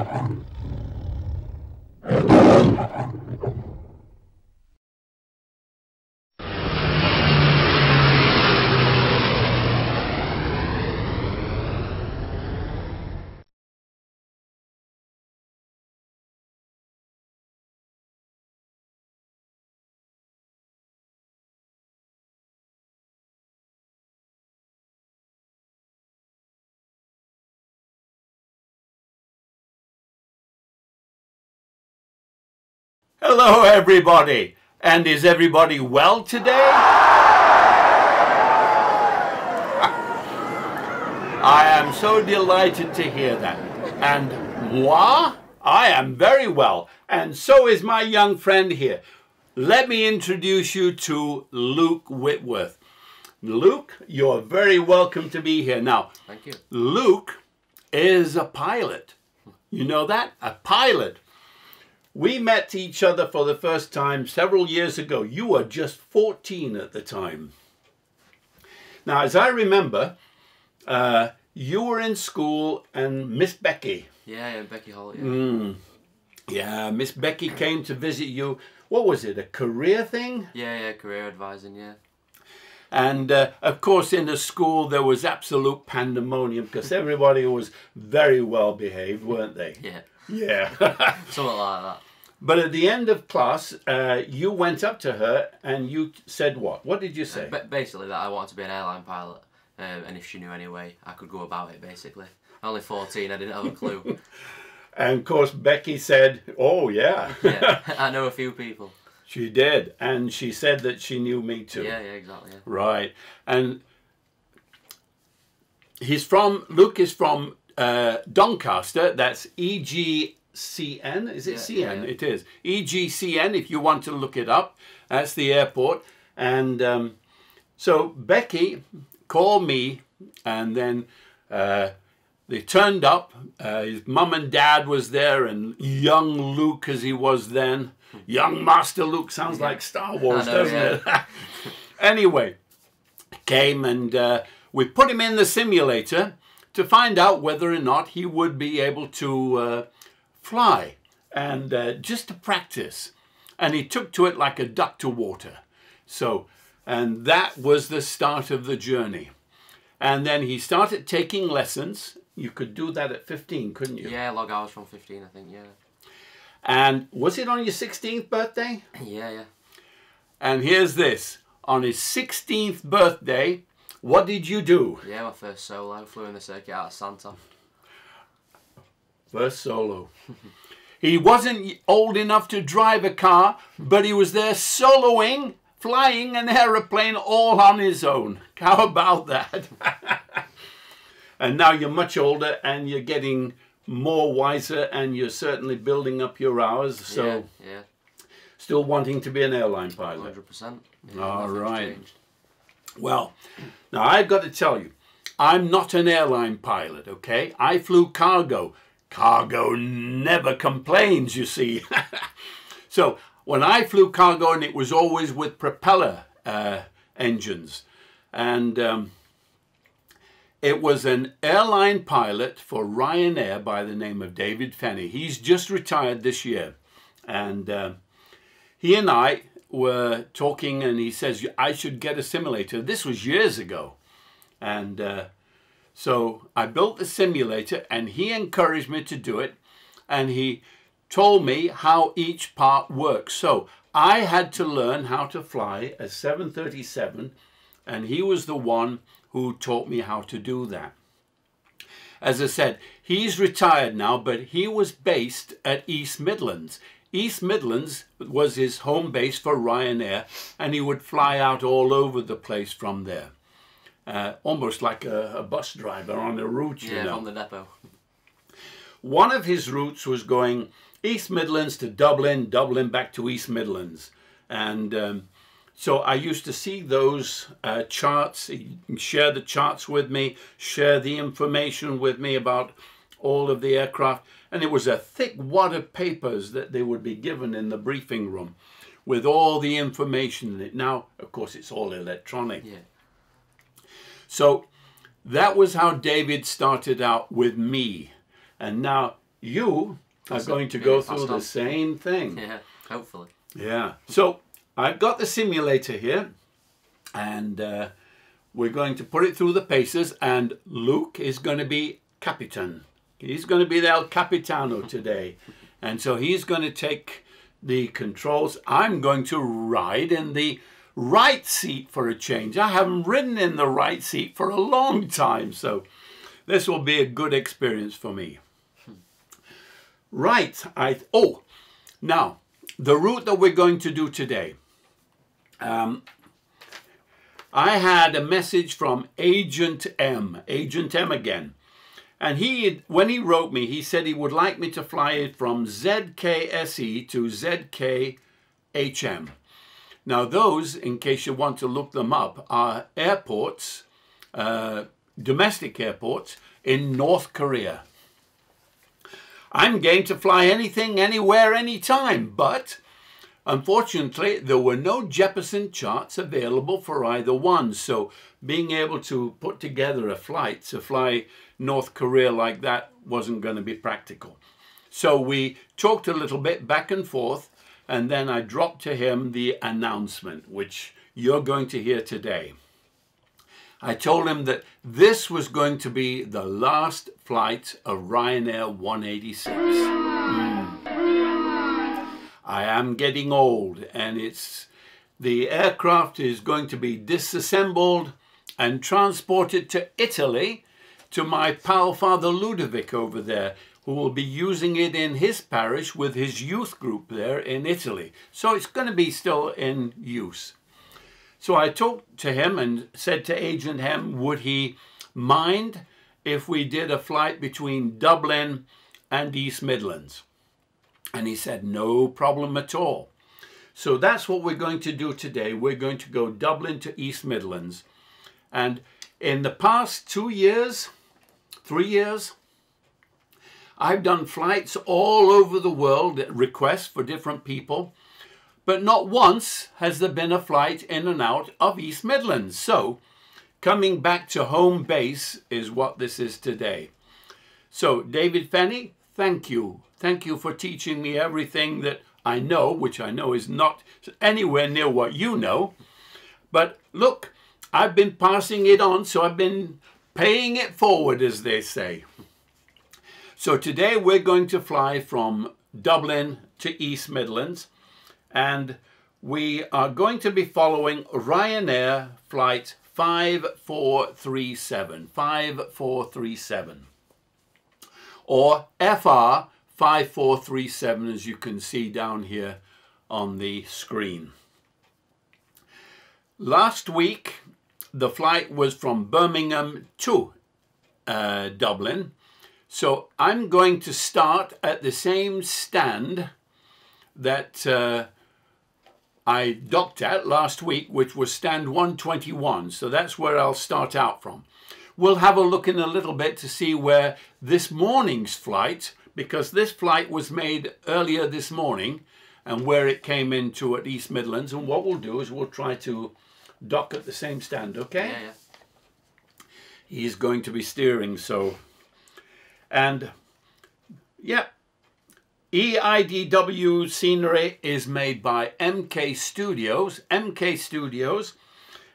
Uh -huh. Hello, everybody. And is everybody well today? I am so delighted to hear that. And moi, I am very well. And so is my young friend here. Let me introduce you to Luke Whitworth. Luke, you're very welcome to be here. Now, Thank you. Luke is a pilot. You know that? A pilot. We met each other for the first time several years ago. You were just 14 at the time. Now, as I remember, uh, you were in school and Miss Becky, Yeah, yeah, Becky Hall. Yeah. Mm. yeah, Miss Becky came to visit you. What was it, a career thing? yeah, yeah, career advising. Yeah. And uh, of course, in the school, there was absolute pandemonium because everybody was very well behaved, weren't they? Yeah. Yeah. Something like that. But at the end of class, uh, you went up to her and you said what? What did you say? Ba- basically, that I wanted to be an airline pilot, um, and if she knew any way, I could go about it. Basically, only fourteen, I didn't have a clue. And of course, Becky said, Oh, yeah. yeah, I know a few people. she did. And she said that she knew me too. Yeah, yeah, exactly. Yeah. Right. And he's from, Luke is from uh, Doncaster. That's E EGCN. Is it Yeah, CN? yeah, yeah. It is. EGCN, if you want to look it up. That's the airport. And um, so Becky called me, and then uh, they turned up. Uh, his mum and dad was there, and young Luke, as he was then. Young Master Luke sounds like Star Wars, know, doesn't yeah. it? anyway, came and uh, we put him in the simulator to find out whether or not he would be able to uh, fly and uh, just to practice. And he took to it like a duck to water. So, and that was the start of the journey. And then he started taking lessons. You could do that at 15, couldn't you? Yeah, log hours from fifteen, I think. Yeah. And was it on your 16th birthday? Yeah, yeah. And here's this on his 16th birthday, what did you do? Yeah, my first solo flew in the circuit out of Santa. First solo. he wasn't old enough to drive a car, but he was there soloing, flying an aeroplane all on his own. How about that? and now you're much older and you're getting more wiser and you're certainly building up your hours. So yeah, yeah, still wanting to be an airline pilot. hundred percent. All right. Well, now I've got to tell you, I'm not an airline pilot, okay? I flew cargo. Cargo never complains, you see. so when I flew cargo, and it was always with propeller uh, engines, and um, it was an airline pilot for Ryanair by the name of David Fenny. He's just retired this year, and. Uh, he and I were talking, and he says, I should get a simulator. This was years ago. And uh, so I built the simulator, and he encouraged me to do it. And he told me how each part works. So I had to learn how to fly a 737, and he was the one who taught me how to do that. As I said, he's retired now, but he was based at East Midlands. East Midlands was his home base for Ryanair, and he would fly out all over the place from there. Uh, almost like a, a bus driver on a route, you Yeah, know. from the depot. One of his routes was going East Midlands to Dublin, Dublin back to East Midlands. And um, so I used to see those uh, charts, share the charts with me, share the information with me about all of the aircraft. And it was a thick wad of papers that they would be given in the briefing room with all the information in it. Now, of course, it's all electronic. Yeah. So that was how David started out with me. And now you are That's it, going to go through the on. same thing. Yeah, hopefully. Yeah. So I've got the simulator here, and uh, we're going to put it through the paces. And Luke is going to be Capitan. He's going to be the El Capitano today, and so he's going to take the controls. I'm going to ride in the right seat for a change. I haven't ridden in the right seat for a long time, so this will be a good experience for me. Right. I oh, now the route that we're going to do today. Um, I had a message from Agent M, Agent M again. And he, when he wrote me, he said he would like me to fly it from ZKSE to ZKHM. Now, those, in case you want to look them up, are airports, uh, domestic airports in North Korea. I'm game to fly anything, anywhere, anytime, but unfortunately, there were no Jeppesen charts available for either one. So, being able to put together a flight to fly North Korea like that wasn't going to be practical. So, we talked a little bit back and forth, and then I dropped to him the announcement, which you're going to hear today. I told him that this was going to be the last flight of Ryanair 186. I am getting old and it's the aircraft is going to be disassembled and transported to Italy to my pal Father Ludovic over there who will be using it in his parish with his youth group there in Italy. So it's going to be still in use. So I talked to him and said to Agent M, would he mind if we did a flight between Dublin and East Midlands? And he said, no problem at all. So that's what we're going to do today. We're going to go Dublin to East Midlands. And in the past two years, three years, I've done flights all over the world, at requests for different people but not once has there been a flight in and out of East Midlands. So, coming back to home base is what this is today. So, David Fenny, thank you. Thank you for teaching me everything that I know, which I know is not anywhere near what you know. But look, I've been passing it on, so I've been paying it forward, as they say. So, today we're going to fly from Dublin to East Midlands and we are going to be following Ryanair flight 5437, 5437, or FR 5437 as you can see down here on the screen. Last week, the flight was from Birmingham to uh, Dublin, so I'm going to start at the same stand that uh, I docked at last week, which was stand 121. So that's where I'll start out from. We'll have a look in a little bit to see where this morning's flight, because this flight was made earlier this morning, and where it came into at East Midlands. And what we'll do is we'll try to dock at the same stand, okay? Yeah, yeah. He's going to be steering, so. And, yeah, EIDW scenery is made by MK Studios, MK Studios,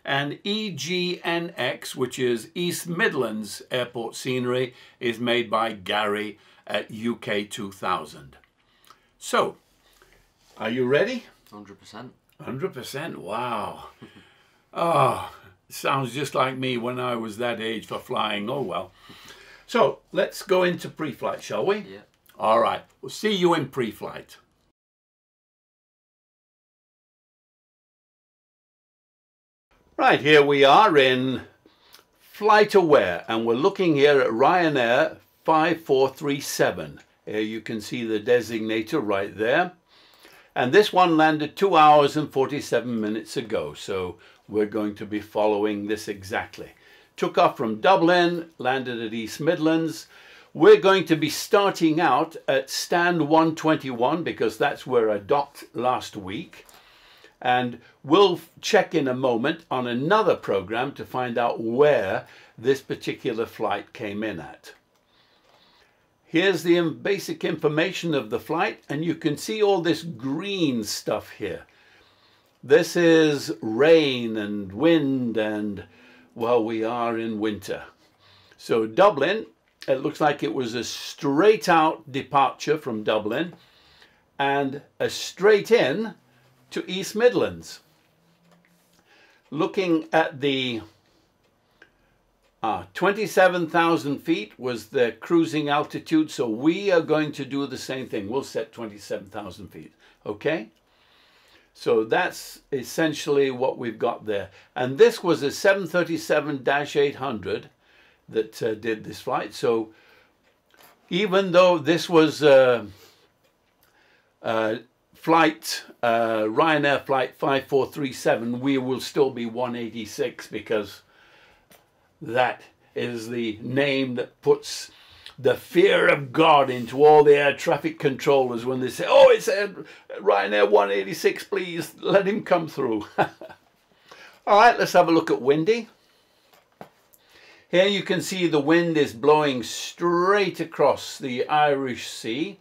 and EGNX, which is East Midlands Airport scenery, is made by Gary at UK 2000. So, are you ready? 100%. 100%, wow. Oh, sounds just like me when I was that age for flying, oh well. So, let's go into pre-flight, shall we? Yeah. All right, we'll see you in pre-flight. Right, here we are in Flight Aware, and we're looking here at Ryanair 5437. Here you can see the designator right there. And this one landed 2 hours and 47 minutes ago, so we're going to be following this exactly. Took off from Dublin, landed at East Midlands, we're going to be starting out at stand 121 because that's where I docked last week. And we'll check in a moment on another program to find out where this particular flight came in at. Here's the basic information of the flight, and you can see all this green stuff here. This is rain and wind, and well, we are in winter. So Dublin, it looks like it was a straight out departure from Dublin and a straight in to East Midlands. Looking at the uh, 27,000 feet was the cruising altitude, so we are going to do the same thing. We'll set 27,000 feet, okay? So that's essentially what we've got there. And this was a 737-800 that uh, did this flight. So even though this was uh, uh, flight, uh, Ryanair flight 5437, we will still be 186 because that is the name that puts the fear of God into all the air traffic controllers when they say, oh, it's a Ryanair 186, please let him come through. all right, let's have a look at Windy. Here you can see the wind is blowing straight across the Irish Sea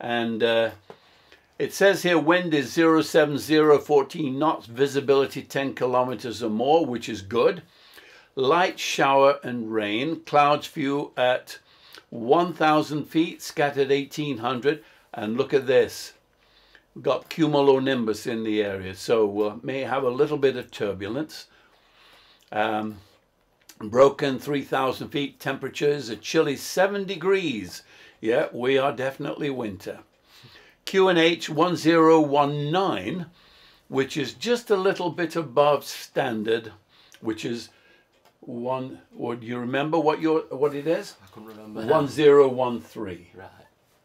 and uh, it says here wind is 07014 knots, visibility 10 kilometers or more, which is good. Light shower and rain, clouds few at 1,000 feet, scattered 1,800. And look at this, We've got cumulonimbus in the area, so we uh, may have a little bit of turbulence. Um, broken 3,000 feet, temperatures a chilly 7 degrees. Yeah, we are definitely winter. QNH 1019, which is just a little bit above standard, which is one. Do you remember what your what it is? I couldn't remember. One zero one three. Right.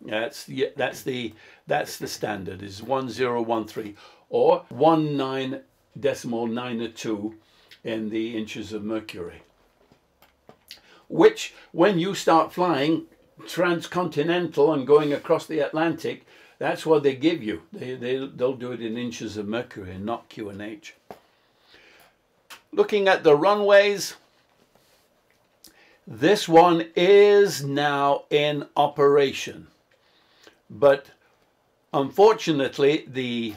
That's yeah, that's the that's the standard is one zero one three or one nine decimal nine or two in the inches of mercury. Which, when you start flying transcontinental and going across the Atlantic, that's what they give you. They, they, they'll do it in inches of mercury and not QNH. Looking at the runways, this one is now in operation. But unfortunately, the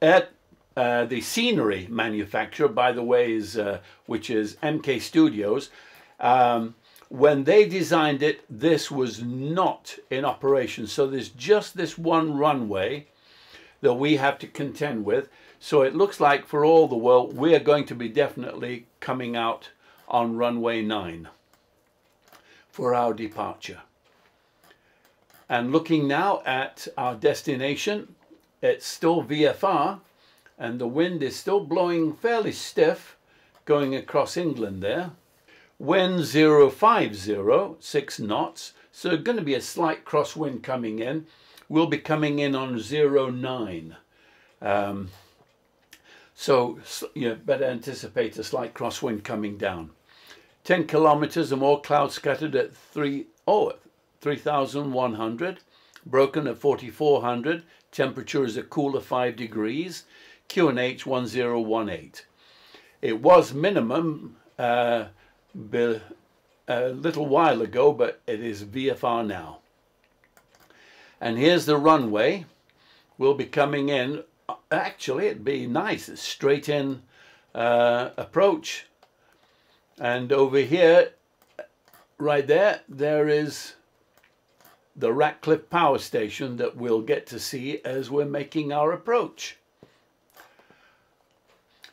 air, uh, the scenery manufacturer, by the way, is uh, which is MK Studios, um, when they designed it, this was not in operation. So there's just this one runway that we have to contend with. So it looks like for all the world, we are going to be definitely coming out on runway 9 for our departure. And looking now at our destination, it's still VFR and the wind is still blowing fairly stiff going across England there. Wind 050, 6 knots. So going to be a slight crosswind coming in. We'll be coming in on 09. Um, so you better anticipate a slight crosswind coming down. 10 kilometers or more, cloud scattered at 3, oh, 3,100, broken at 4,400, temperature is a cooler 5 degrees, QNH 1018. It was minimum uh, a little while ago, but it is VFR now. And here's the runway. We'll be coming in. Actually, it'd be nice, a straight in uh, approach. And over here, right there, there is the Ratcliffe Power Station that we'll get to see as we're making our approach.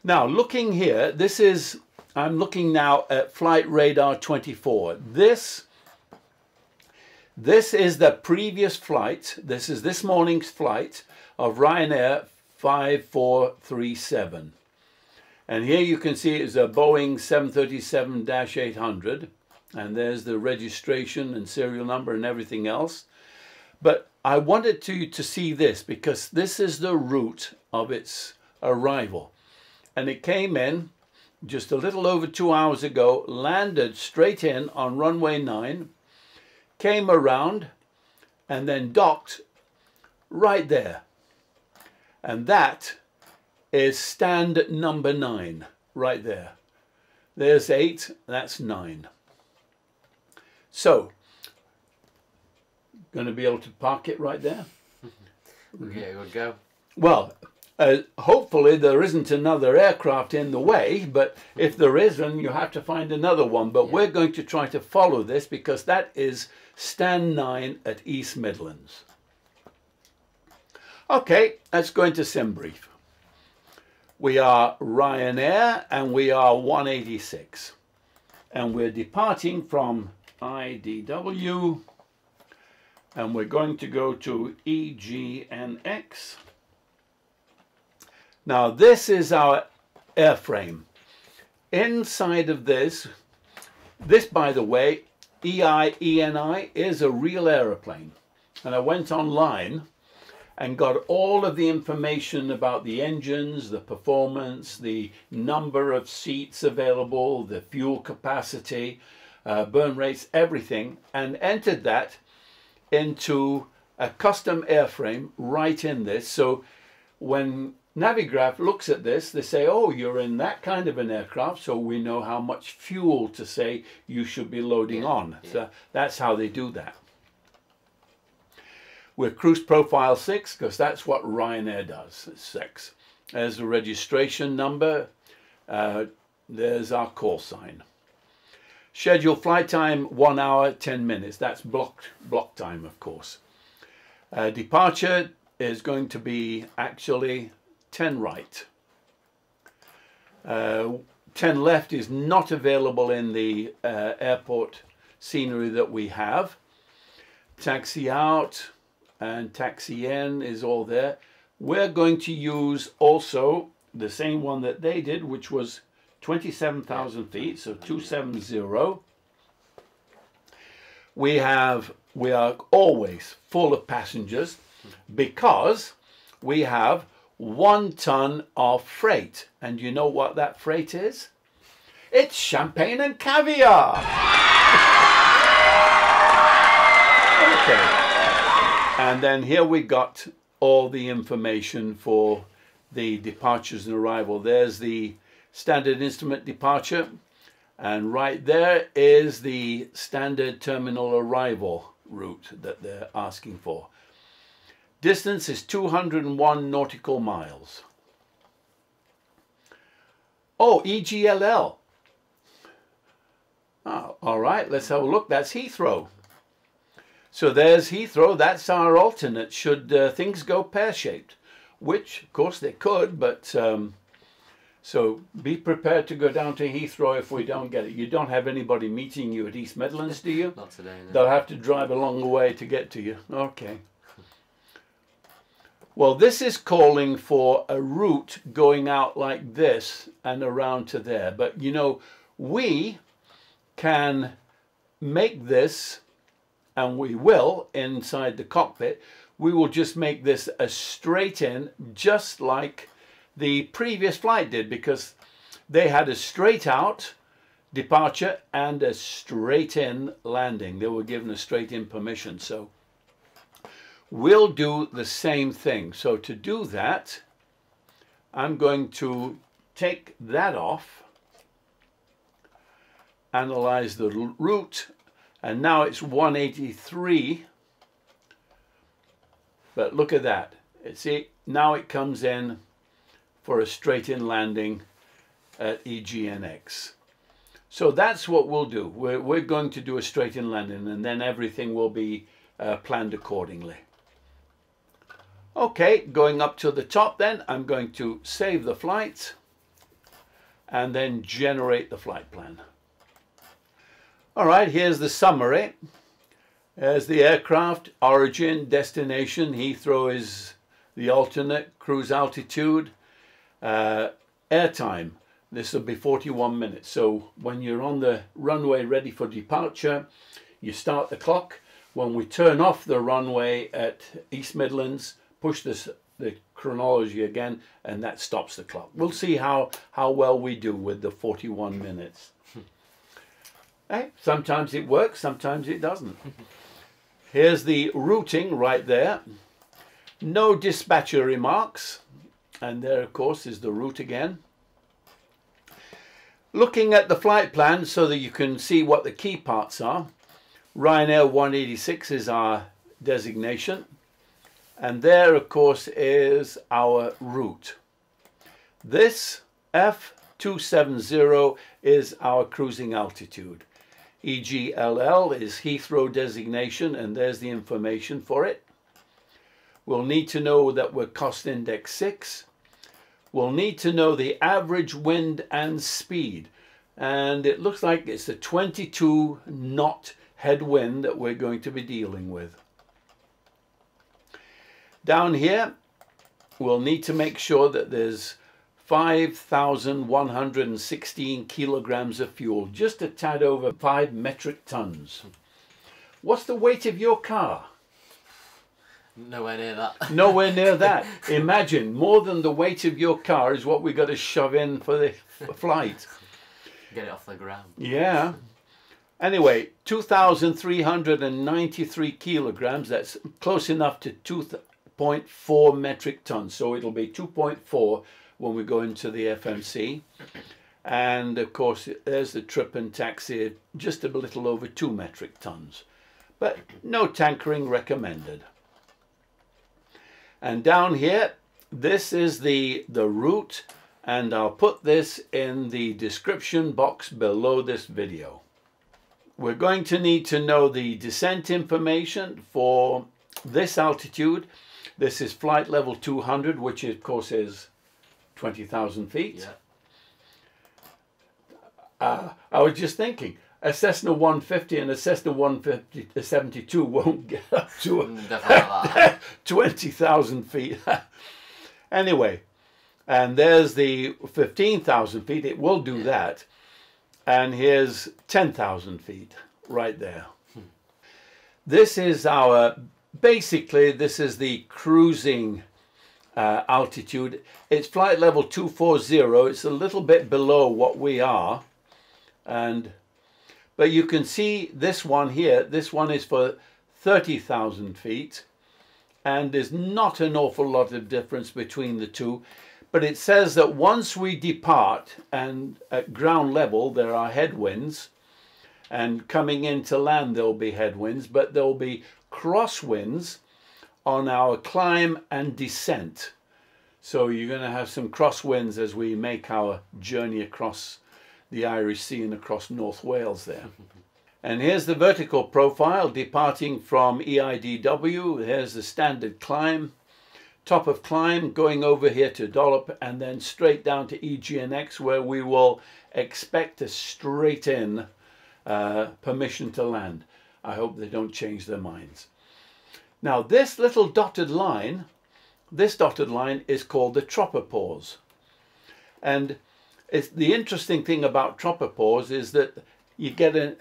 Now, looking here, this is I'm looking now at Flight Radar 24. This, this is the previous flight. This is this morning's flight of Ryanair 5437. And here you can see it's a Boeing 737-800. And there's the registration and serial number and everything else. But I wanted to, to see this because this is the route of its arrival. And it came in just a little over two hours ago, landed straight in on runway 9, came around, and then docked right there. And that is stand number 9, right there. There's 8, that's 9. So, going to be able to park it right there. Okay, good go. Well, uh, hopefully there isn't another aircraft in the way, but if there is, then you have to find another one. But Yeah. we're going to try to follow this because that is stand 9 at East Midlands. Okay, let's go into SimBrief. We are Ryanair and we are 186. And we're departing from EIDW and we're going to go to EGNX. Now this is our airframe. Inside of this, this by the way, EIENI is a real aeroplane. And I went online and got all of the information about the engines, the performance, the number of seats available, the fuel capacity, uh, burn rates, everything, and entered that into a custom airframe right in this. So when Navigraph looks at this, they say, oh, you're in that kind of an aircraft, so we know how much fuel to say you should be loading Yeah, on. yeah. So that's how they do that. We're cruise profile 6 because that's what Ryanair does, it's 6. There's the registration number, uh, there's our call sign. Scheduled flight time, 1 hour, 10 minutes. That's blocked, block time, of course. Uh, departure is going to be actually 10 right. Uh, 10 left is not available in the uh, airport scenery that we have. Taxi out and taxi in is all there. We're going to use also the same one that they did, which was 27,000 feet, so 270. We have, we are always full of passengers because we have one ton of freight. And you know what that freight is? It's champagne and caviar. okay. And then here we got all the information for the departures and arrival. There's the standard instrument departure. And right there is the standard terminal arrival route that they're asking for. Distance is 201 nautical miles. Oh, EGLL. Oh, all right, let's have a look. That's Heathrow. So there's Heathrow. That's our alternate should uh, things go pear-shaped, which, of course, they could, but um, so be prepared to go down to Heathrow if we don't get it. You don't have anybody meeting you at East Midlands, do you? Not today. No. They'll have to drive a long way to get to you. Okay. Well, this is calling for a route going out like this and around to there. But you know, we can make this, and we will inside the cockpit, we will just make this a straight in, just like the previous flight did, because they had a straight out departure and a straight in landing. They were given a straight in permission. So we'll do the same thing. So to do that, I'm going to take that off, analyze the route, and now it's 183. But look at that. See, now it comes in for a straight in landing at EGNX. So that's what we'll do. We're, we're going to do a straight in landing and then everything will be uh, planned accordingly. Okay, going up to the top then, I'm going to save the flight and then generate the flight plan. All right, here's the summary. There's the aircraft, origin, destination. Heathrow is the alternate, cruise altitude, uh, airtime. This will be 41 minutes. So when you're on the runway ready for departure, you start the clock. When we turn off the runway at East Midlands, push this, the chronology again, and that stops the clock. We'll see how, how well we do with the 41 minutes. Hey, sometimes it works, sometimes it doesn't. Here's the routing right there. No dispatcher remarks. And there, of course, is the route again. Looking at the flight plan so that you can see what the key parts are. Ryanair 186 is our designation. And there, of course, is our route. This F270 is our cruising altitude. EGLL is Heathrow designation, and there's the information for it. We'll need to know that we're cost index 6. We'll need to know the average wind and speed. And it looks like it's a 22 knot headwind that we're going to be dealing with. Down here, we'll need to make sure that there's 5,116 kilograms of fuel, just a tad over 5 metric tons. What's the weight of your car? Nowhere near that. Nowhere near that. Imagine, more than the weight of your car is what we've got to shove in for the flight. Get it off the ground. Yeah. Anyway, 2,393 kilograms, that's close enough to 2.4 metric tons. So it'll be 2.4 when we go into the FMC. And of course, there's the trip and taxi, just a little over two metric tons. But no tankering recommended. And down here, this is the, the route, and I'll put this in the description box below this video. We're going to need to know the descent information for this altitude. This is flight level 200, which of course is 20,000 feet. Yeah. Uh, I was just thinking, a Cessna 150 and a Cessna 150 72 won't get up to Mm, Definitely that. 20,000 feet. anyway, and there's the 15,000 feet. It will do that. And here's 10,000 feet right there. This is our, basically, this is the cruising uh, altitude. It's flight level 240. It's a little bit below what we are. And but you can see this one here, this one is for 30,000 feet and there's not an awful lot of difference between the two. But it says that once we depart and at ground level there are headwinds and coming in to land there'll be headwinds, but there'll be crosswinds on our climb and descent. So you're going to have some crosswinds as we make our journey across the Irish Sea and across North Wales there. And here's the vertical profile departing from EIDW. Here's the standard climb. Top of climb going over here to DOLOP and then straight down to EGNX where we will expect a straight in uh, permission to land. I hope they don't change their minds. Now this little dotted line, this dotted line is called the tropopause. And it's, the interesting thing about tropopause is that you get a,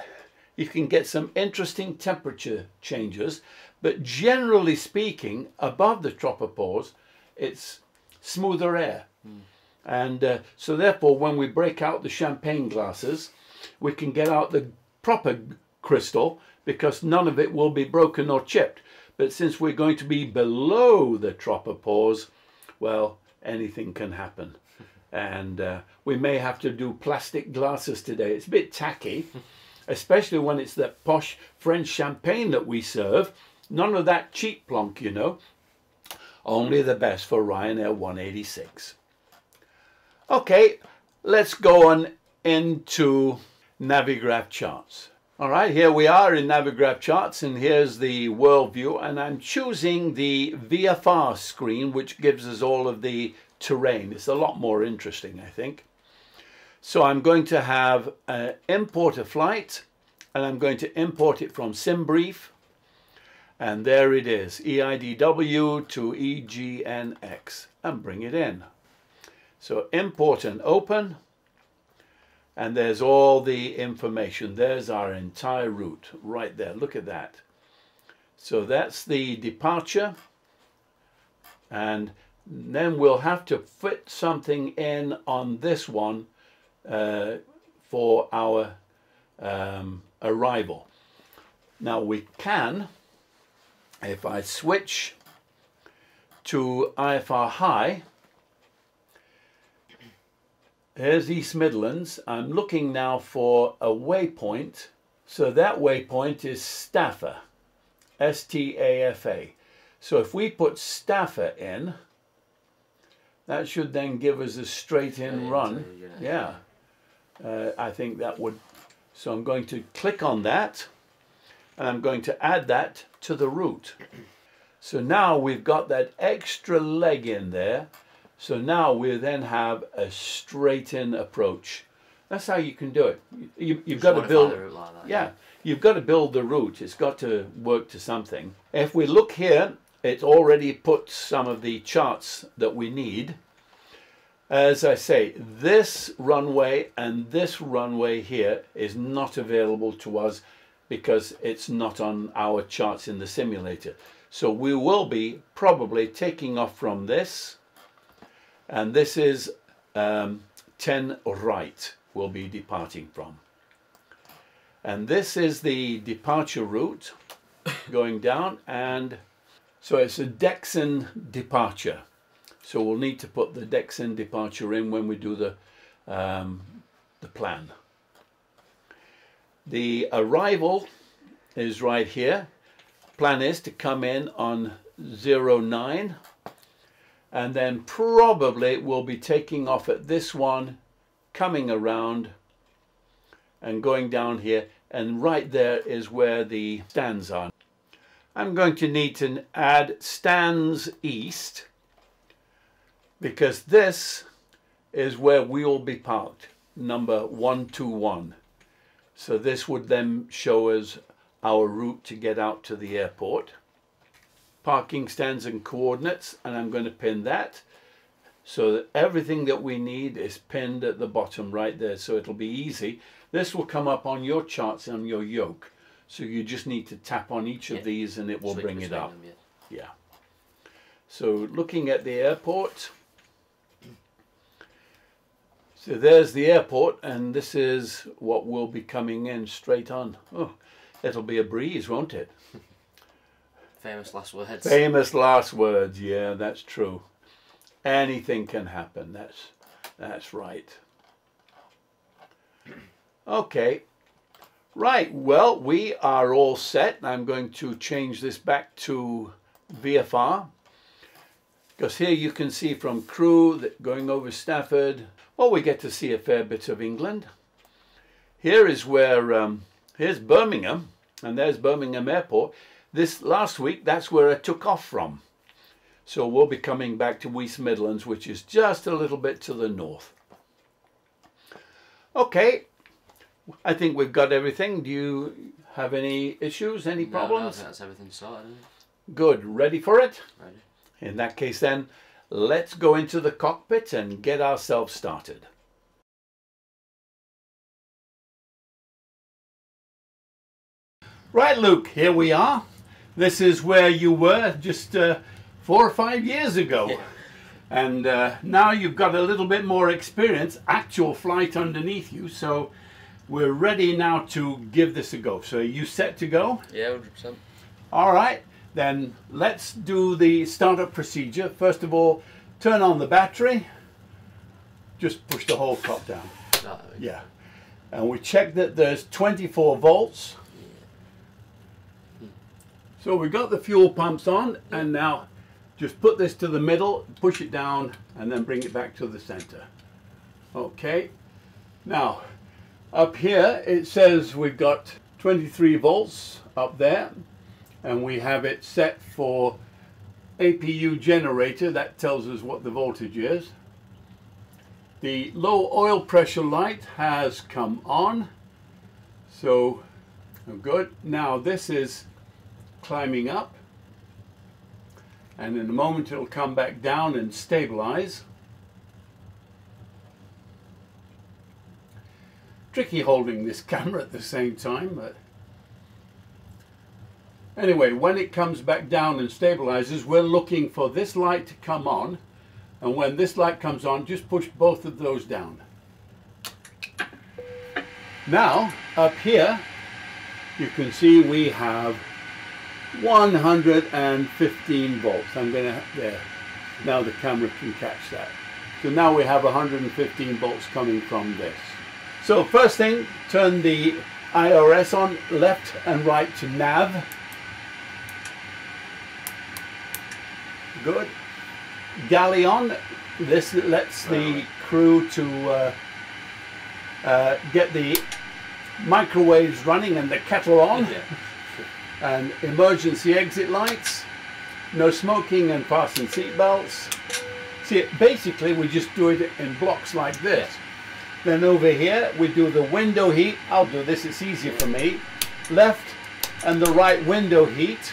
you can get some interesting temperature changes, but generally speaking, above the tropopause, it's smoother air. And uh, so therefore, when we break out the champagne glasses, we can get out the proper crystal because none of it will be broken or chipped. But since we're going to be below the tropopause, well, anything can happen. And uh, we may have to do plastic glasses today. It's a bit tacky, especially when it's that posh French champagne that we serve. None of that cheap plonk, you know. Only the best for Ryanair 186. Okay, let's go on into Navigraph charts. All right, here we are in Navigraph charts and here's the world view and I'm choosing the VFR screen which gives us all of the terrain. It's a lot more interesting, I think. So I'm going to have uh, import a flight and I'm going to import it from SimBrief and there it is, EIDW to EGNX and bring it in. So import and open and there's all the information. There's our entire route right there. Look at that. So that's the departure and then we'll have to fit something in on this one uh, for our um, arrival. Now we can, if I switch to IFR high, here's East Midlands. I'm looking now for a waypoint. So that waypoint is Staffa. S-T-A-F-A. So if we put Staffa in, that should then give us a straight in run. into, Yeah. Uh, I think that would, so I'm going to click on that and I'm going to add that to the route. So now we've got that extra leg in there. So now we then have a straight in approach. That's how you can do it. You, have got to build. Like that, yeah, yeah, you've got to build the route. It's got to work to something. If we look here, it's already put some of the charts that we need. As I say, this runway and this runway here is not available to us because it's not on our charts in the simulator. So we will be probably taking off from this and this is um, 10 right we'll be departing from. And this is the departure route going down and so it's a DEXEN departure. So we'll need to put the DEXEN departure in when we do the, um, the plan. The arrival is right here. Plan is to come in on 09 and then probably we'll be taking off at this one, coming around and going down here and right there is where the stands are. I'm going to need to add stands east because this is where we will be parked, number 121. So this would then show us our route to get out to the airport. Parking stands and coordinates, and I'm going to pin that so that everything that we need is pinned at the bottom right there, so it'll be easy. This will come up on your charts on your yoke, so you just need to tap on each of Yeah. these and it will Switch bring it up. them, yeah. Yeah. So looking at the airport. So there's the airport and this is what will be coming in straight on. Oh, it'll be a breeze, won't it? Famous last words. Famous last words. Yeah, that's true. Anything can happen. That's that's right. Okay. Right. Well, we are all set. I'm going to change this back to VFR because here you can see from crew that going over Stafford. Well, we get to see a fair bit of England. Here is where um, here's Birmingham, and there's Birmingham Airport. This last week, that's where I took off from. So we'll be coming back to West Midlands, which is just a little bit to the north. Okay, I think we've got everything. Do you have any issues, any No, no, problems? think that's everything sorted. Good, ready for it? Ready? In that case then, let's go into the cockpit and get ourselves started. Right, Luke, here we are. This is where you were just uh, four or five years ago. Yeah. And uh, now you've got a little bit more experience, actual flight underneath you. So we're ready now to give this a go. So are you set to go? Yeah, 100%. All right, then let's do the startup procedure. First of all, turn on the battery. Just push the whole top down. No, go. Yeah. And we check that there's 24 volts. So we've got the fuel pumps on and now just put this to the middle, push it down and then bring it back to the center. Okay. Now, up here it says we've got 23 volts up there and we have it set for APU generator. That tells us what the voltage is. The low oil pressure light has come on. So oh, good. Now this is climbing up. And in a moment it'll come back down and stabilize. Tricky holding this camera at the same time, but anyway, when it comes back down and stabilizes, we're looking for this light to come on and when this light comes on, just push both of those down. Now, up here, you can see we have 115 volts. I'm going to, there. Now the camera can catch that. So now we have 115 volts coming from this. So first thing, turn the IRS on left and right to nav. Good. Galley on. This lets the crew to uh, uh, get the microwaves running and the kettle on. Yeah. And emergency exit lights, no smoking and fasten seat belts. See, basically we just do it in blocks like this. Then over here we do the window heat. I'll do this, it's easier for me. Left and the right window heat.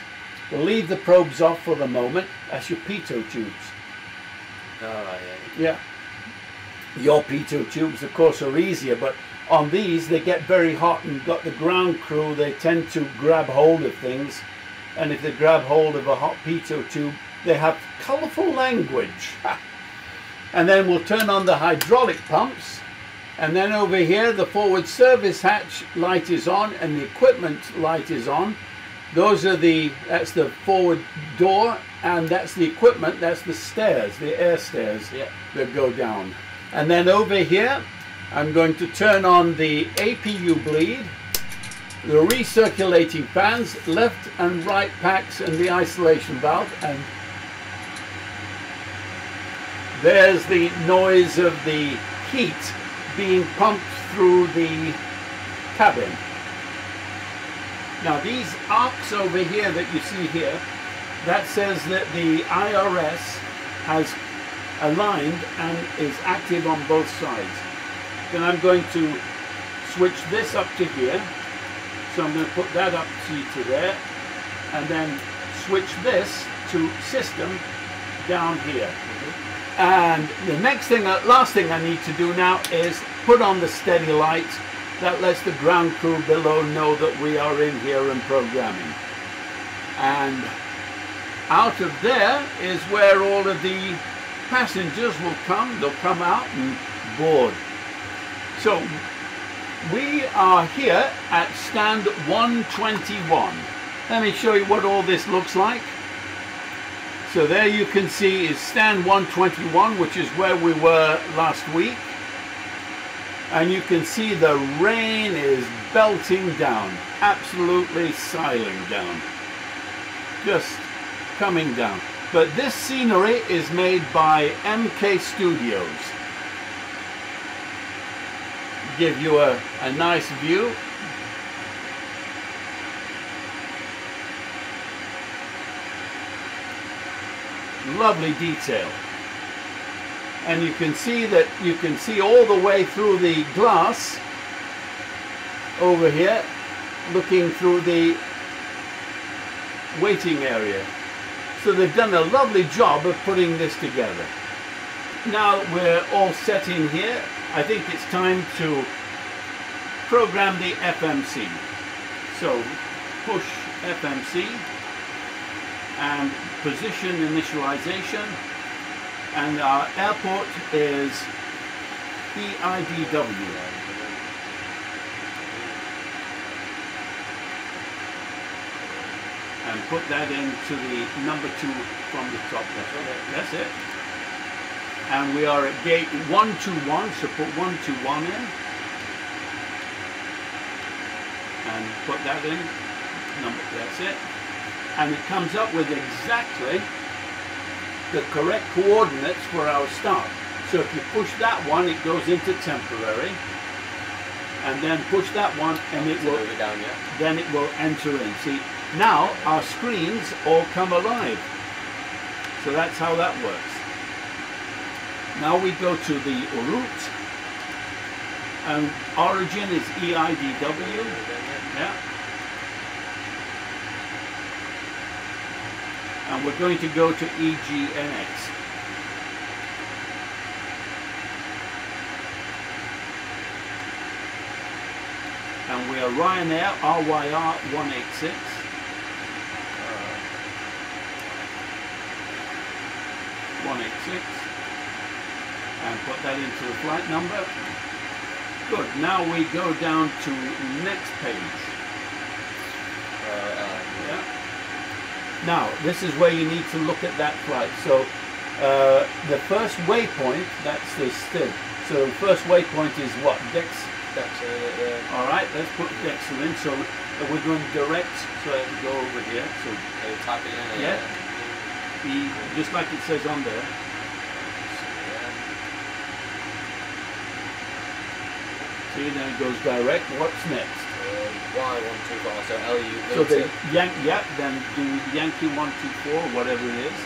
We'll leave the probes off for the moment. That's your pitot tubes. Oh, yeah. Yeah. Your pitot tubes, of course, are easier, but on these they get very hot and got the ground crew, they tend to grab hold of things. And if they grab hold of a hot pitot tube, they have colourful language. and then we'll turn on the hydraulic pumps. And then over here, the forward service hatch light is on and the equipment light is on. Those are the, that's the forward door and that's the equipment, that's the stairs, the air stairs Yeah. that go down. And then over here, I'm going to turn on the APU bleed, the recirculating fans, left and right packs and the isolation valve and there's the noise of the heat being pumped through the cabin. Now these arcs over here that you see here, that says that the IRS has aligned and is active on both sides. Then I'm going to switch this up to here. So I'm going to put that up to, to there and then switch this to system down here. And the next thing, last thing I need to do now is put on the steady light. That lets the ground crew below know that we are in here and programming. And out of there is where all of the passengers will come. They'll come out and board. So we are here at stand 121. Let me show you what all this looks like. So there you can see is stand 121, which is where we were last week. And you can see the rain is belting down, absolutely siling down, just coming down. But this scenery is made by MK Studios. Give you a, a nice view. Lovely detail. And you can see that you can see all the way through the glass over here, looking through the waiting area. So they've done a lovely job of putting this together. Now we're all set in here, I think it's time to program the FMC. So push FMC and position initialization and our airport is EIDW. and put that into the number two from the top. That's it. And we are at gate 121, so put 121 in. And put that in. Number, that's it. And it comes up with exactly the correct coordinates for our start. So if you push that one, it goes into temporary. And then push that one and it will down, yeah. then it will enter in. See, now our screens all come alive. So that's how that works. Now we go to the route, and origin is EIDW. Yeah. And we're going to go to EGNX. And we are Ryanair RYR 186. Uh, 186. And put that into the flight number. Good. Now we go down to next page. Uh, Yeah. Now, this is where you need to look at that flight. So, uh, the first waypoint, that's the STID. So, the first waypoint is what? Dex. that's uh, yeah. All right, let's put DEXEN in. So, uh, we're going direct. So, I have to go over here. So, Uh, type it in. Yeah. E, just like it says on there. See, then it goes direct. What's next? Uh, Y one two four. So L U. So the Yan yeah, then do Yankee one two four, whatever it is.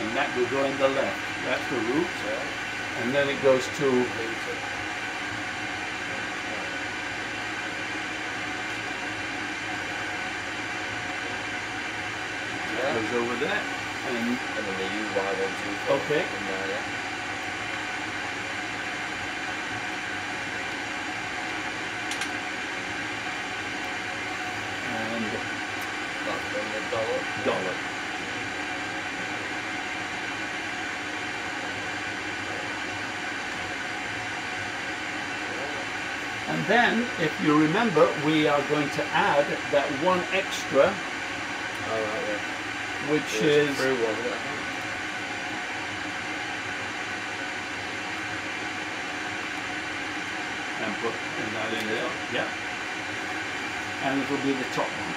And that will go in the left. That's the route. And then it goes to Yeah. goes over there. And And then the U Y one two four. Okay. In there, yeah. and DOLOP. DOLOP. And then, if you remember, we are going to add that one extra, Oh yeah. Which is wasn't it? And that in there. Yeah. And it'll be the top one.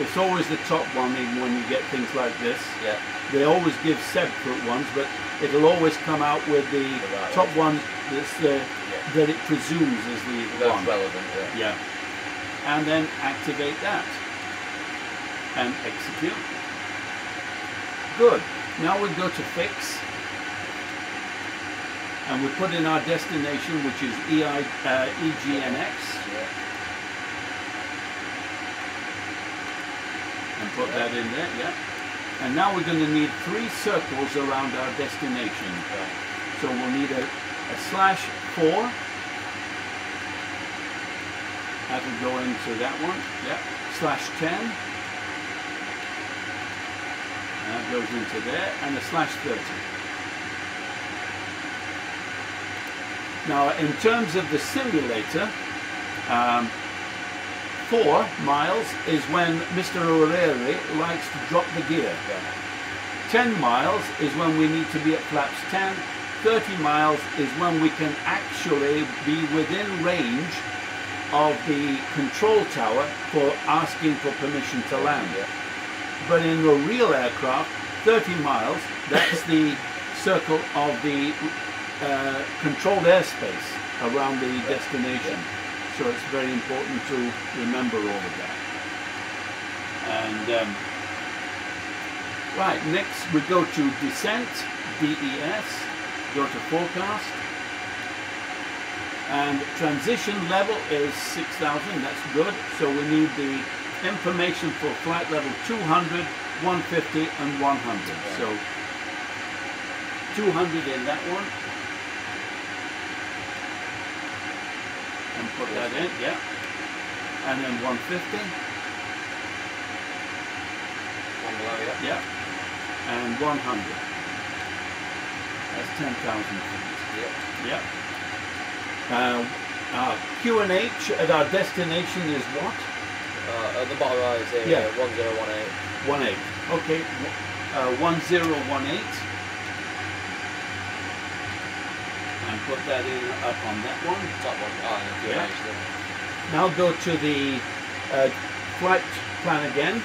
It's always the top one even when you get things like this. Yeah. They always give separate ones, but it'll always come out with the right top one that's the, Yeah. that it presumes is the That's one. relevant. Yeah. Yeah. And then activate that. And execute. Good. Now we go to fix. And we put in our destination, which is EI, uh, EGNX. Yeah. And put that in there, yeah. And now we're going to need three circles around our destination. So we'll need a, a slash 4. That will go into that one. Yeah. Slash 10. That goes into there. And a slash 30. Now, in terms of the simulator, um, four miles is when Mr. O'Leary likes to drop the gear. Right. 10 miles is when we need to be at flaps 10. 30 miles is when we can actually be within range of the control tower for asking for permission to land. But in a real aircraft, 30 miles, that's the circle of the uh, controlled airspace around the destination. So it's very important to remember all of that. And um, right, next we go to descent, DES, go to forecast. And transition level is 6,000, that's good. So we need the information for flight level 200, 150 and 100. So 200 in that one. And put that in, yeah. And then 150, One below, yeah. yeah. And 100. That's 10,000 feet. Yeah. Yep. Uh, our QNH at our destination is what? Uh, at the bottom right is Yeah. yeah. one zero one eight. 18. Okay, uh, 1018. And put that in up on that one. Top one. Oh, yeah. Yeah. yeah. Now go to the uh, flight plan again.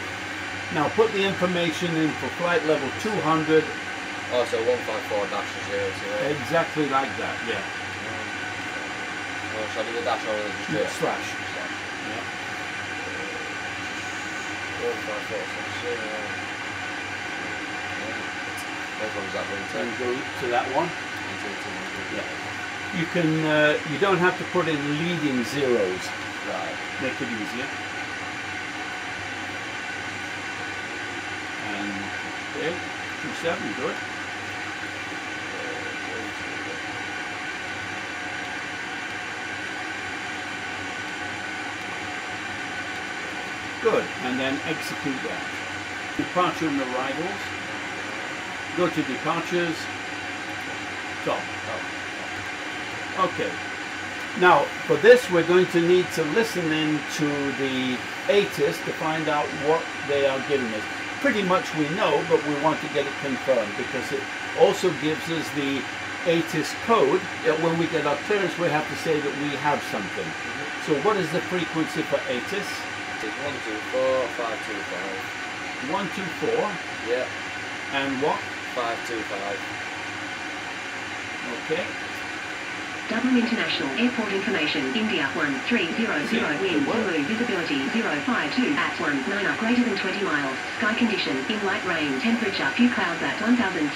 Now put the information in for flight level 200, Oh, so one five four dash zero zero. exactly like that, yeah. Oh, shall I do the dash or just do it? Slash. Slash. Yeah. One five four slash zero. Yeah. Which one's that one? Then go to that one. Into two hundred. Yeah. You can, uh, you don't have to put in leading zeros. Right. Make it easier. And okay, two seven, good. Good, and then execute that. Departure and arrivals. Go to departures. Top. Okay. Now, for this, we're going to need to listen in to the ATIS to find out what they are giving us. Pretty much we know, but we want to get it confirmed because it also gives us the ATIS code when we get our clearance we have to say that we have something. So what is the frequency for ATIS? It's 124, 525. 124 Yeah, and what? 525. Okay. Dublin International Airport information, India 1300, wind, Zulu, visibility 052, at 19 up greater than 20 miles, sky condition, in light rain, temperature, few clouds at 1300,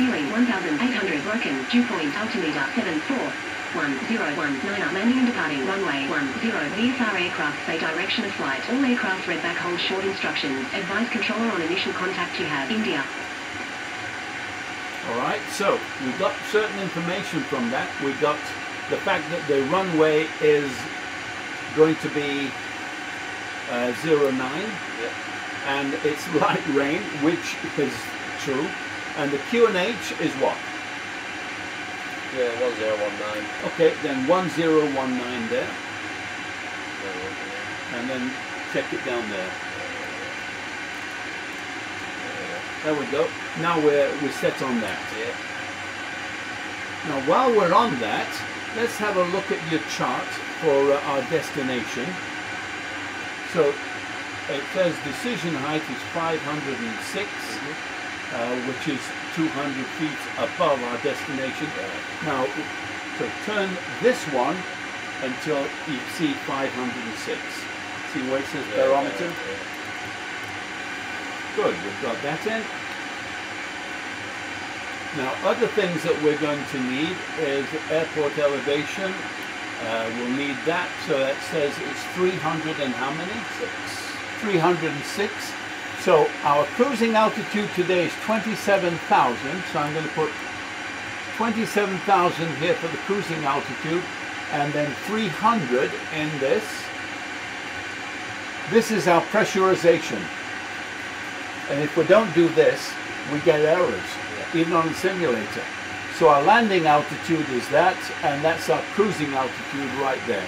ceiling 1800, broken, dew point, altimeter 74. 1019 up landing and departing runway 10 VFR aircraft say direction of flight. All aircraft read back hold short instructions. Advise controller on initial contact you have. India. All right, so we got certain information from that. We got the fact that the runway is going to be uh, 09 Yeah, and it's light rain, which is true. And the QNH is what? Yeah, 1019. Okay, then 1019 there, and then check it down there. There we go. Now we're, we're set on that. Yeah, Now, while we're on that, let's have a look at your chart for uh, our destination. So, it says decision height is 506, uh, which is 200 feet above our destination. Now, so turn this one until you see 506. See where it says barometer? Good, we've got that in. Now, other things that we're going to need is airport elevation. Uh, we'll need that, so that says it's 300 and how many? Six. 306. So our cruising altitude today is 27,000, so I'm going to put 27,000 here for the cruising altitude, and then 300 in this. This is our pressurization. And if we don't do this, we get errors, Yeah. even on the simulator. So our landing altitude is that, and that's our cruising altitude right there.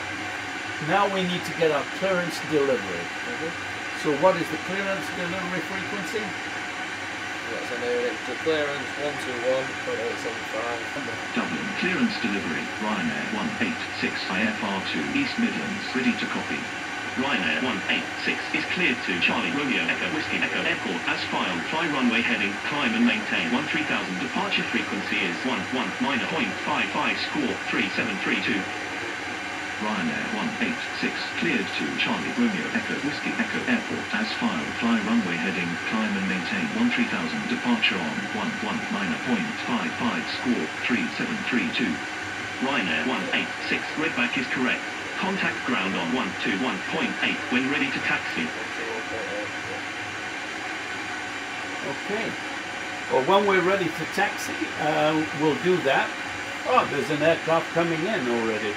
Now we need to get our clearance delivery. Mm-hmm. So what is the clearance delivery frequency? That's an area to clearance 121.875. Dublin clearance delivery. Ryanair 186 IFR2 East Midlands ready to copy. Ryanair 186 is cleared to Charlie Romeo Echo Whiskey Echo Airport as filed. Fly runway heading, climb and maintain 13000. Departure frequency is 11.55 score 3732. Ryanair 186 cleared to Charlie Romeo Echo Whiskey Echo Airport as filed. Fly runway heading, climb and maintain 13000. Departure on 119.55 score 3732. Ryanair 186 redback is correct. Contact ground on 121.8 when ready to taxi. Okay. Well, when we're ready to taxi, uh, we'll do that. Oh, there's an aircraft coming in already.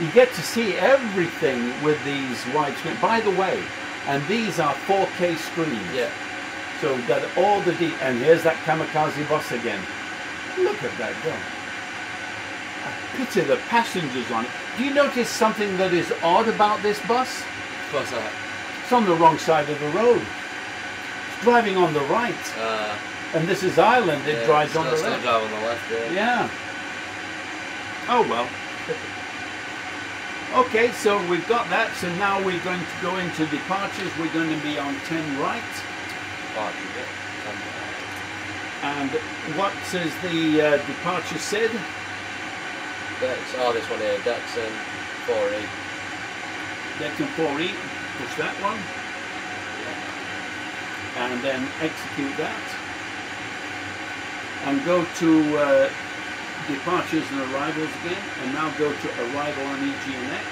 You get to see everything with these widescreen. By the way, and these are 4K screens. Yeah, So we've got all the de- and here's that kamikaze bus again. Look at that go. I pity the passengers on it. Do you notice something that is odd about this bus? what's that? It's on the wrong side of the road. It's driving on the right. Uh, And this is Ireland, it yeah, drives on the still left. drive on the left, yeah. Yeah. Oh well. Okay, so we've got that. So now we're going to go into departures. We're going to be on 10 right. And what says the uh, departure said? That's, oh, this one here, DEXEN 4E. Declan 4E, push that one. And then execute that. And go to uh, departures and arrivals again. And now go to arrival on EGNX.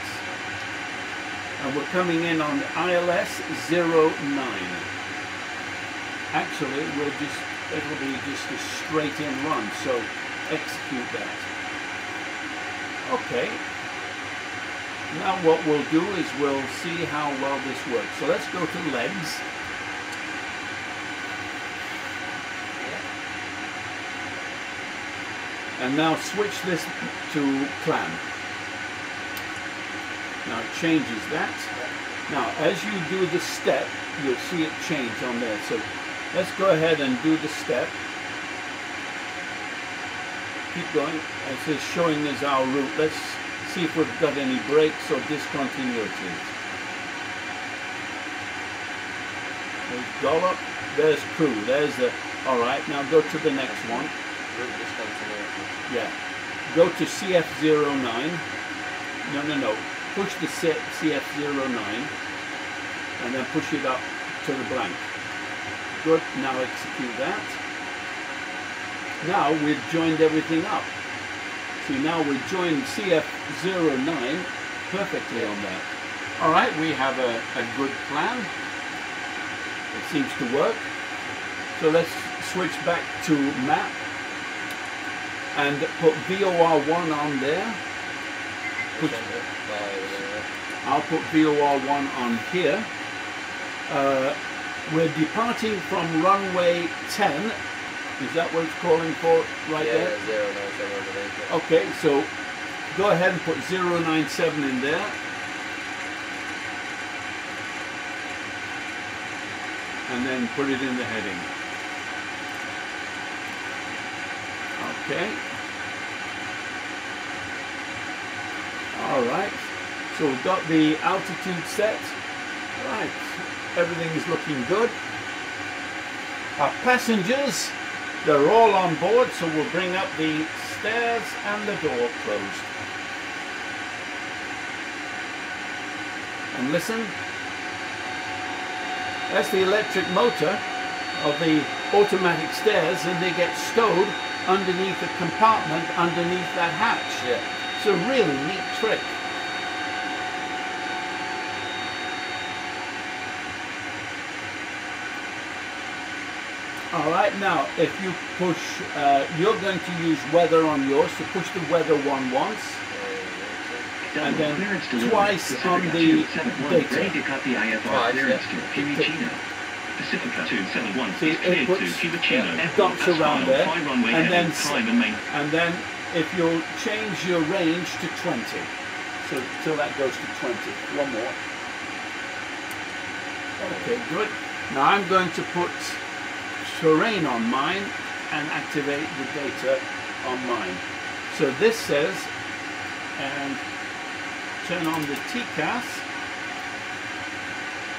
And we're coming in on ILS 09. Actually, we'll just, it'll be just a straight in run. So execute that. Okay. Now what we'll do is we'll see how well this works. So let's go to legs. And now switch this to plan. Now it changes that. Now as you do the step, you'll see it change on there. So let's go ahead and do the step. keep going. It says showing us our route. Let's see if we've got any breaks or discontinuities. There's DOLOP, there's CREWE, there's the, alright, now go to the next one. Yeah. Go to CF09. No, no, no. Push the C- CF09 and then push it up to the blank. Good. Now execute that. Now we've joined everything up. See, now we've joined CF09 perfectly on that. All right, we have a, a good plan. It seems to work. So let's switch back to map and put VOR1 on there. Put, I'll put VOR1 on here. Uh, we're departing from runway 10. Is that what it's calling for right yeah, there? zero nine seven. Okay, so go ahead and put 097 in there. And then put it in the heading. Okay. All right. So we've got the altitude set. Right. Everything is looking good. Our passengers, they're all on board, so we'll bring up the stairs and the door closed. And listen, that's the electric motor of the automatic stairs and they get stowed underneath a compartment underneath that hatch. Yeah. It's a really neat trick. All right, now if you push, uh, you're going to use weather on yours, so push the weather one once. And then clearance delivery. twice Pacifica on the 271, data. Ready to cut the IFR Twice, clearance yeah. Pacifica 271 See, it cleared to puts, Fiumicino. uh, dots around there, and then and main. And then if you'll change your range to 20, so till that goes to 20. One more. Okay, good. Now I'm going to put terrain on mine and activate the data on mine. So this says, and turn on the TCAS.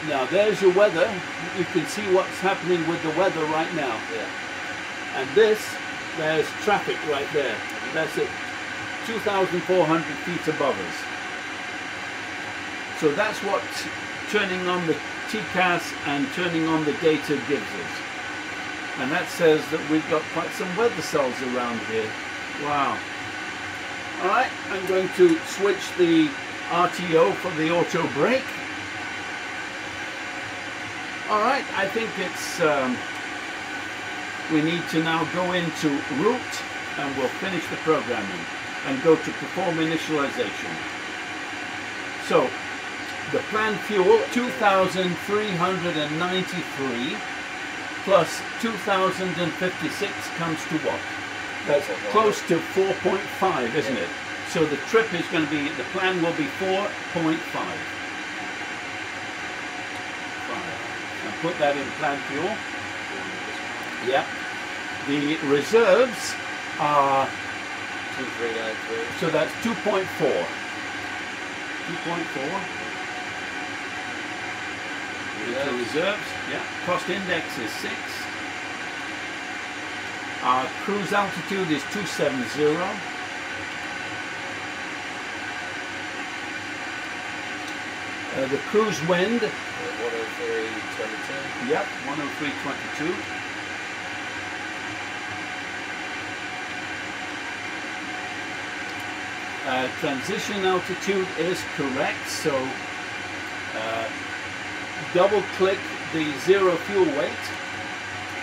Now there's your weather. You can see what's happening with the weather right now. Yeah. And this, there's traffic right there. That's at 2,400 feet above us. So that's what turning on the TCAS and turning on the data gives us. And that says that we've got quite some weather cells around here. Wow. All right, I'm going to switch the RTO for the auto brake. All right, I think it's, um, we need to now go into route and we'll finish the programming and go to perform initialization. So, the planned fuel, 2,393 plus 2,056 comes to what? That's close to 4.5, isn't it? So the trip is going to be, the plan will be 4.5. Now put that in plan fuel. Yep. The reserves are, Two three nine three. so that's 2.4. 2.4. Into reserves, yeah. Cost index is 6. Our cruise altitude is 270. Uh, the cruise wind, One oh three twenty two. yep, 103.22. Uh, transition altitude is correct, so uh, double click the zero fuel weight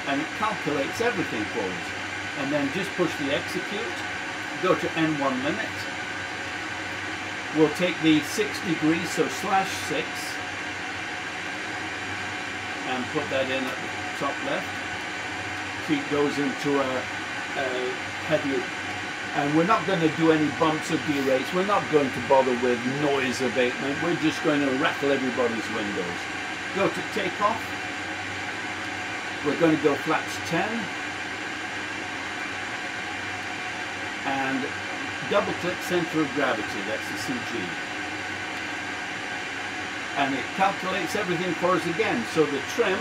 and it calculates everything for us. And then just push the execute, go to N1 limit. We'll take the 6 degrees, so slash 6, and put that in at the top left. See, it goes into a, a heavier and we're not going to do any bumps or derates. We're not going to bother with noise abatement. We're just going to rattle everybody's windows. Go to takeoff. We're going to go flaps 10. and double click center of gravity, that's the CG. And it calculates everything for us again. So the trim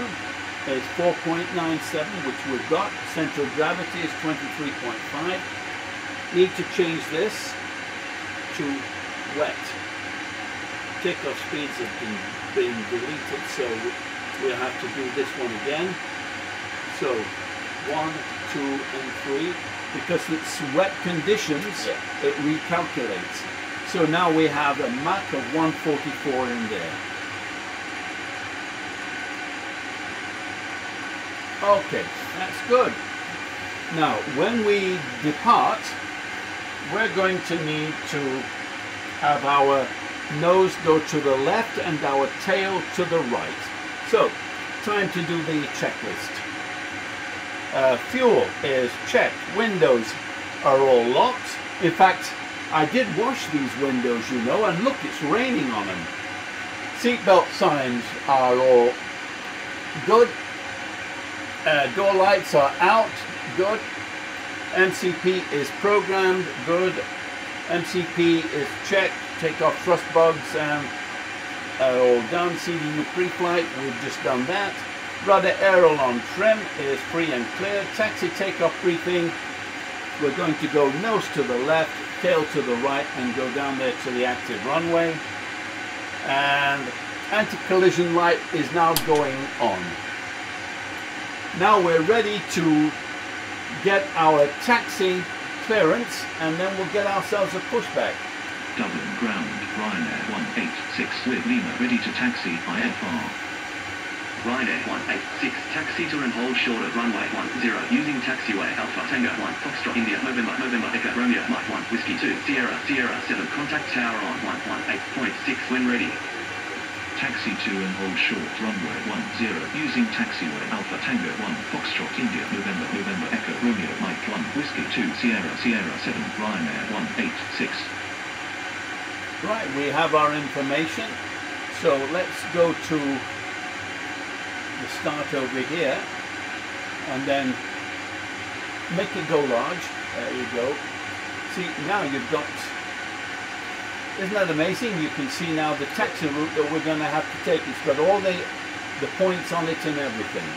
is 4.97, which we've got. Center of gravity is 23.5. Need to change this to wet. Takeoff speeds have been, been deleted, so we'll have to do this one again. So one, two, and three. Because it's wet conditions, it recalculates. So now we have a Mach of 144 in there. Okay, that's good. Now, when we depart, we're going to need to have our nose go to the left and our tail to the right. So, time to do the checklist. Uh, fuel is checked. Windows are all locked. In fact, I did wash these windows, you know, and look, it's raining on them. Seatbelt signs are all good. Uh, door lights are out, good. MCP is programmed, good. MCP is checked. Take off thrust bugs and are all done. CDU pre-flight, we've just done that. Rudder aileron trim is free and clear. Taxi takeoff briefing. We're going to go nose to the left, tail to the right, and go down there to the active runway. And anti-collision light is now going on. Now we're ready to get our taxi clearance and then we'll get ourselves a pushback. Dublin ground, Ryanair 186 with Lima ready to taxi IFR. Ryanair 186, taxi to and hold short of runway 10, using taxiway Alpha Tango 1, Foxtrot India, November, November, Echo, Romeo, Mike 1, Whiskey 2, Sierra, Sierra 7, contact tower on 118.6 when ready. Taxi to and hold short runway 10 using taxiway Alpha Tango 1 Foxtrot India November November Echo Romeo Mike 1 Whiskey 2 Sierra Sierra 7 Ryanair 186 Right, we have our information. So let's go to the start over here and then make it go large. There you go. See, now you've got, isn't that amazing? You can see now the taxi route that we're going to have to take. It's got all the, the points on it and everything.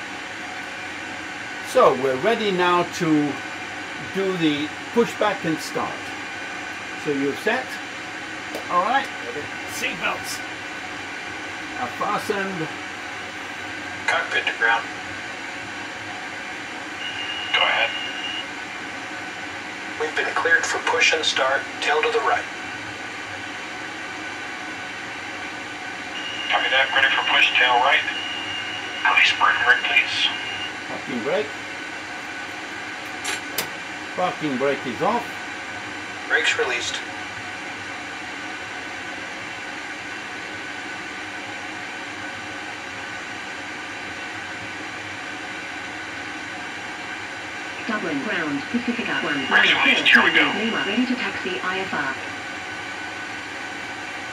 So we're ready now to do the pushback and start. So you're set. All right. Seatbelts are fastened. Cockpit to ground. Go ahead. We've been cleared for push and start, tail to the right. Copy that, ready for push, tail right. Release brake brake, please. Parking brake. Parking brake is off. Brakes released. Dublin ground, Pacifica 1. Brakes released, here we go. Lima, ready to taxi IFR.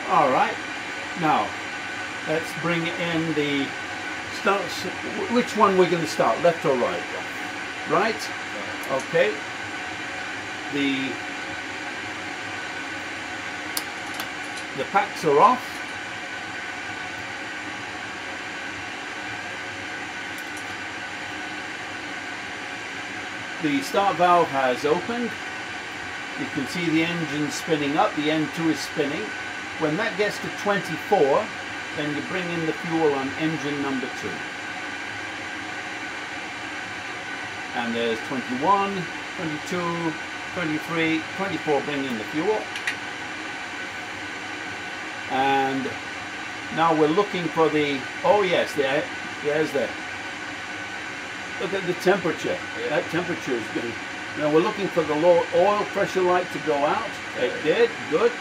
All right. Now, let's bring in the start. Which one we're going to start, left or right? Right. Okay. The the packs are off. The start valve has opened. You can see the engine spinning up, the N2 is spinning. When that gets to 24, then you bring in the fuel on engine number 2. And there's 21, 22, 23, 24 bring in the fuel. And now we're looking for the, oh yes, there, there's the, look at the temperature. That temperature is good. Now we're looking for the low oil pressure light to go out. It did, good.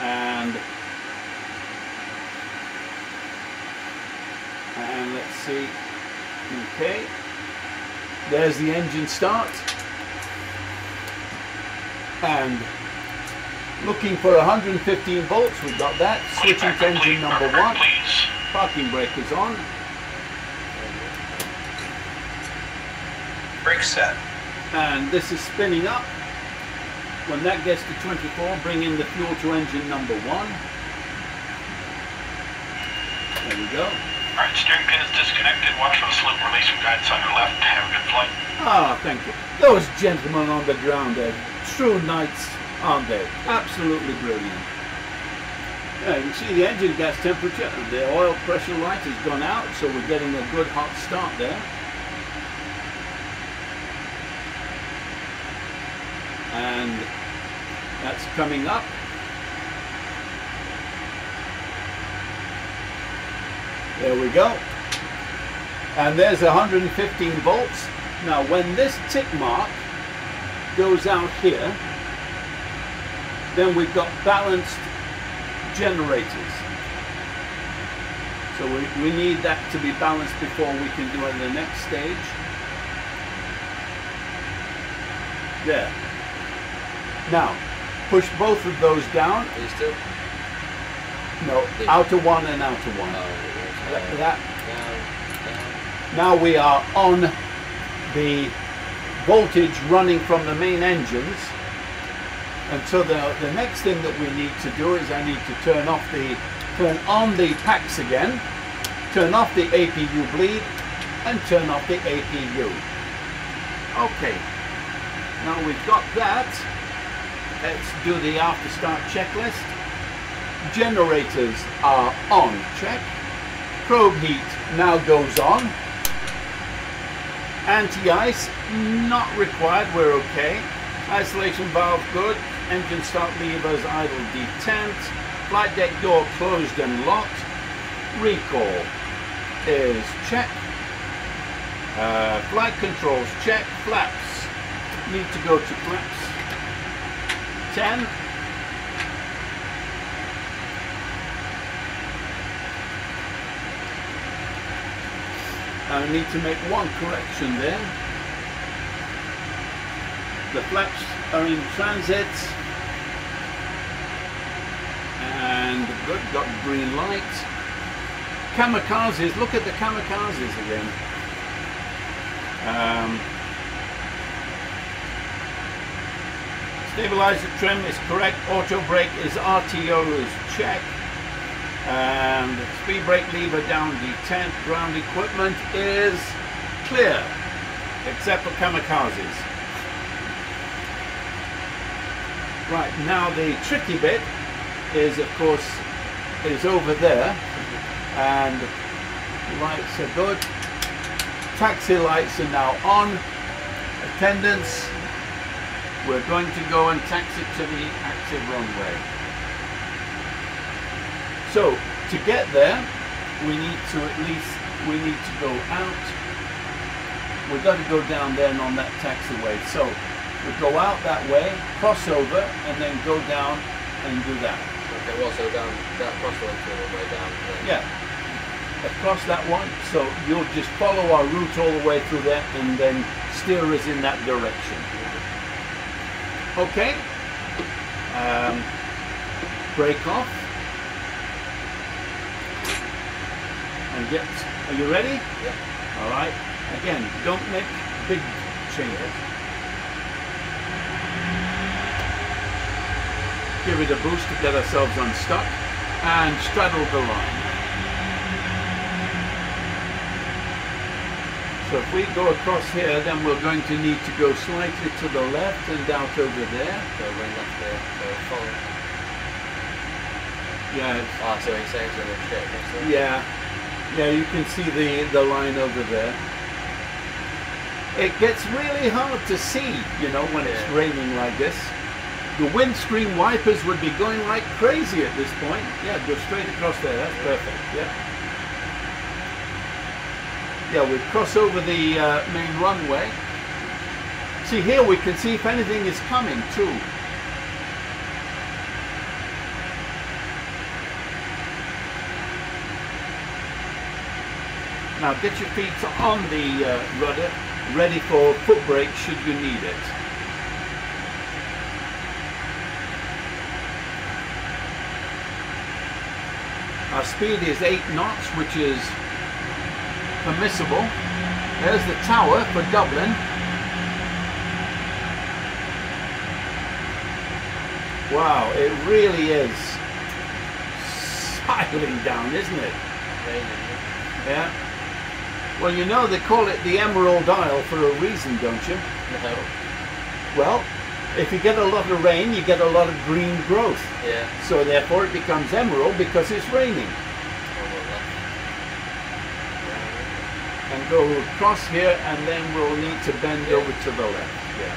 And and let's see. Okay. There's the engine start. And looking for 115 volts, we've got that. Switching to engine number one. Parking brake is on. Brake set. and this is spinning up. When that gets to 24, bring in the fuel to engine number one. There we go. All right, steering pin is disconnected. Watch for the slip release from guidance on your left. Have a good flight. Ah, thank you. Those gentlemen on the ground are true knights, aren't they? Absolutely brilliant. Yeah, you can see the engine gas temperature, the oil pressure light has gone out, so we're getting a good hot start there. And that's coming up. There we go. And there's 115 volts. Now when this tick mark goes out here, then we've got balanced generators. So we, we need that to be balanced before we can do it in the next stage. There. Now, push both of those down. These two. No, outer one and outer one. Oh, That- that Down, down. Now we are on the voltage running from the main engines. And so the, the next thing that we need to do is I need to turn off the, turn on the packs again, turn off the APU bleed, and turn off the APU. Okay, now we've got that. Let's do the after start checklist. Generators are on, check. Probe heat now goes on. Anti-ice, not required, we're okay. Isolation valve good. Engine start levers idle detent. Flight deck door closed and locked. Recall is check. Uh, flight controls check. Flaps. Need to go to flaps. 10. I need to make one correction there. The flaps are in transit. And got green light. Kamikazes, look at the kamikazes again. Um, stabilizer trim is correct. Auto brake is RTO is check. And speed brake lever down detent. Ground equipment is clear, except for kamikazes. Right, now the tricky bit is of course is over there and lights are good. Taxi lights are now on. Attendants, we're going to go and taxi to the active runway. So to get there, we need to at least, we need to go out. We've got to go down there and on that taxiway. So we go out that way, cross over, and then go down and do that. Okay, well, so down that crossroad to the way down. Then. Yeah. Across that one. So you'll just follow our route all the way through there and then steer us in that direction. Okay. Um, break off. And get, are you ready? Yeah. All right. Again, don't make big changes. Give it a boost to get ourselves unstuck and straddle the line. So if we go across here, then we're going to need to go slightly to the left and out over there. So when left there, so follow. Yeah, Ah, so saying so then straight across there. Yeah, yeah, you can see the, the line over there. It gets really hard to see, you know, when it's raining like this. The windscreen wipers would be going like crazy at this point. Yeah, go straight across there, that's perfect, yeah. Yeah, we cross over the uh, main runway. See, here we can see if anything is coming too. Now get your feet on the uh, rudder, ready for foot brake should you need it. Our speed is 8 knots, which is permissible. There's the tower for Dublin. Wow, it really is spiraling down, isn't it? Yeah. Well, you know they call it the Emerald Isle for a reason, don't you? No. Well, if you get a lot of rain, you get a lot of green growth. Yeah. So therefore it becomes emerald because it's raining. And go across here and then we'll need to bend Yeah. over to the left. Yeah.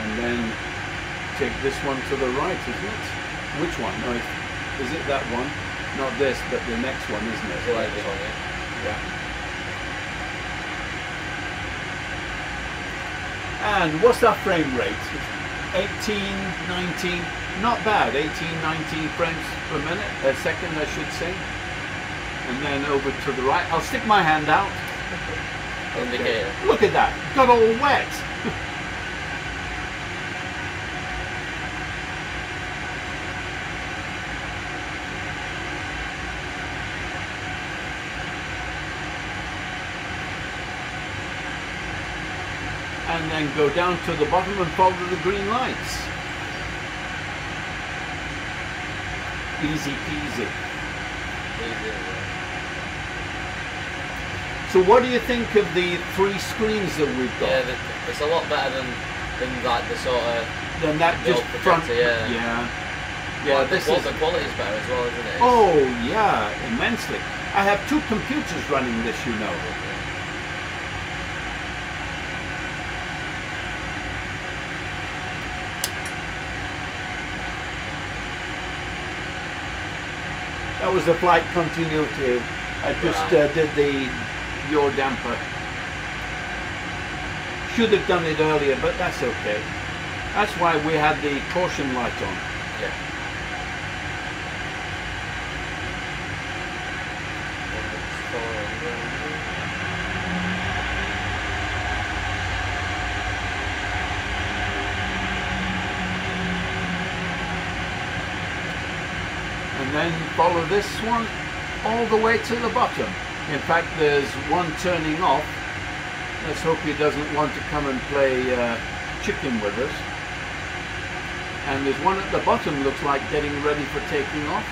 And then take this one to the right, isn't it? Which one? No, is it that one? Not this, but the next one, isn't it like this one, yeah? Yeah. And what's that frame rate? 18, 19, not bad. 18, 19 frames per minute, a second I should say. And then over to the right. I'll stick my hand out. Indicator. Look at that, got all wet. And go down to the bottom and follow the green lights. Easy peasy. Easy. So what do you think of the three screens that we've got? Yeah, it's a lot better than, than like the sort of. then that just front. yeah. Yeah. Yeah, well, this is. the quality's better as well, isn't it? Oh yeah, immensely. I have two computers running this, you know. The flight continuity. I just uh, did the yaw damper. Should have done it earlier, but that's okay. That's why we had the caution light on. Yeah. and then follow this one all the way to the bottom. In fact, there's one turning off. Let's hope he doesn't want to come and play uh, chicken with us. And there's one at the bottom looks like getting ready for taking off.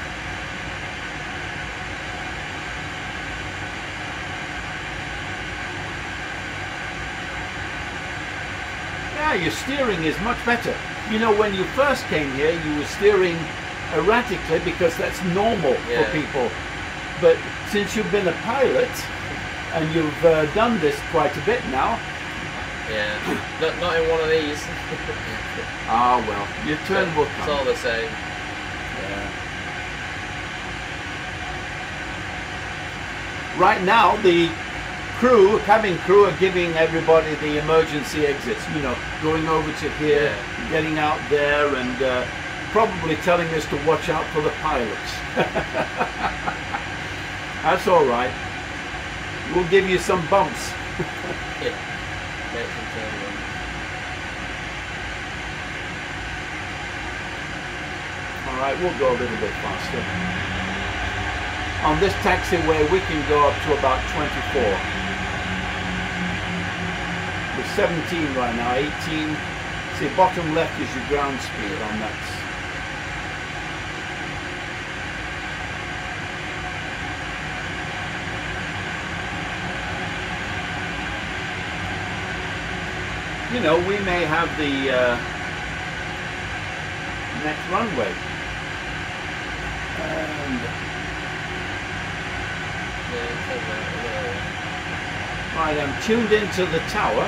Yeah, your steering is much better. You know, when you first came here, you were steering erratically because that's normal Yeah. for people. But since you've been a pilot and you've uh, done this quite a bit now, Yeah. Not, not in one of these. ah well, your turn will come. It's all the same. Yeah. Right now, the crew, cabin crew, are giving everybody the emergency exits. You know, going over to here, Yeah. getting out there, and uh, probably telling us to watch out for the pilots. That's all right. We'll give you some bumps. All right, we'll go a little bit faster. On this taxiway, we can go up to about 24. We're 17 right now, 18. See, bottom left is your ground speed on that. You know, we may have the uh, next runway. And Yeah, it says that, yeah. right, I'm tuned into the tower.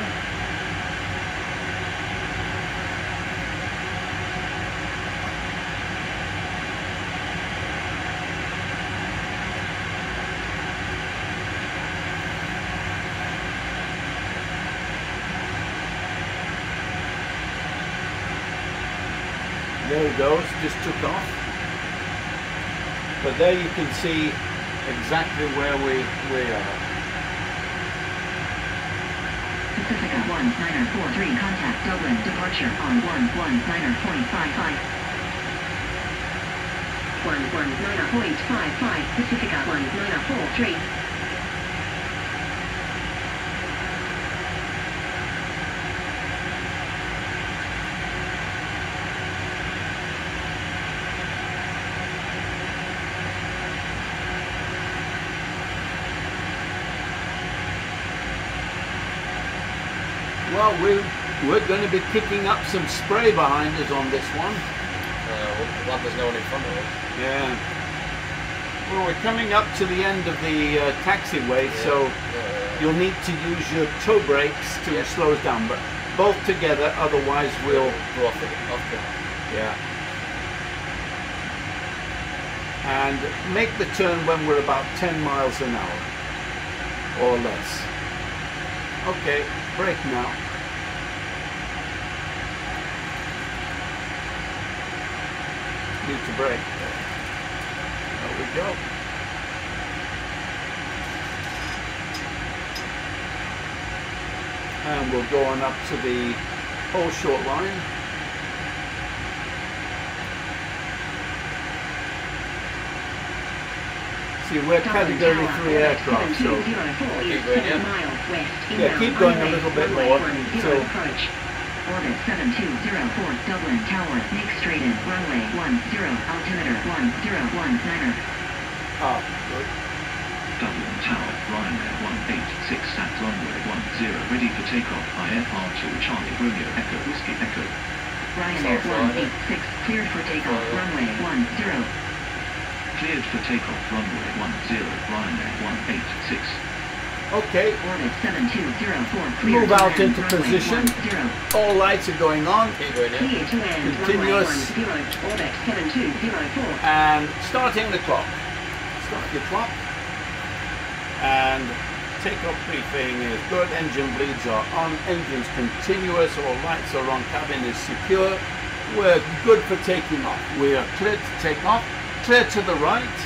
There it goes, just took off. But there you can see exactly where we, we are. Pacifica 1943 contact Dublin departure on 119.55. 119.55 Pacifica 1943. Well, we're, going to be picking up some spray behind us on this one. Uh, glad there's no one in front of us. Yeah. Well, we're coming up to the end of the uh, taxiway, so Yeah, you'll need to use your toe brakes to Yeah. slow us down, but both together, otherwise we'll, go off the, off the yeah. And make the turn when we're about 10 miles an hour, or less. Okay, brake now. Need to brake. There we go. And we'll go on up to the whole short line. See, we're category three aircraft, so Keep going, 7 yeah. miles. Yeah, keep going a little bit more until- approach. Orbit 7204 Dublin Tower, make straight in, runway 10, altimeter 1019er. ah, good. Dublin Tower, Ryanair 186 sat runway 10, ready for takeoff. IFR2 Charlie Romeo Echo Whiskey Echo. Ryanair 186, cleared for takeoff, runway 10. Cleared for takeoff. Runway 10, Ryanair 186. Okay, Orbit 7204, clear Move out into position. all lights are going on. keep going, yeah. Clear to land, Continuous. runway 10, orbit 7204. and starting the clock. Start your clock. And takeoff briefing is good. Engine bleeds are on. Engines continuous. All lights are on. Cabin is secure. We're good for taking off. We are clear to take off. Clear to the right.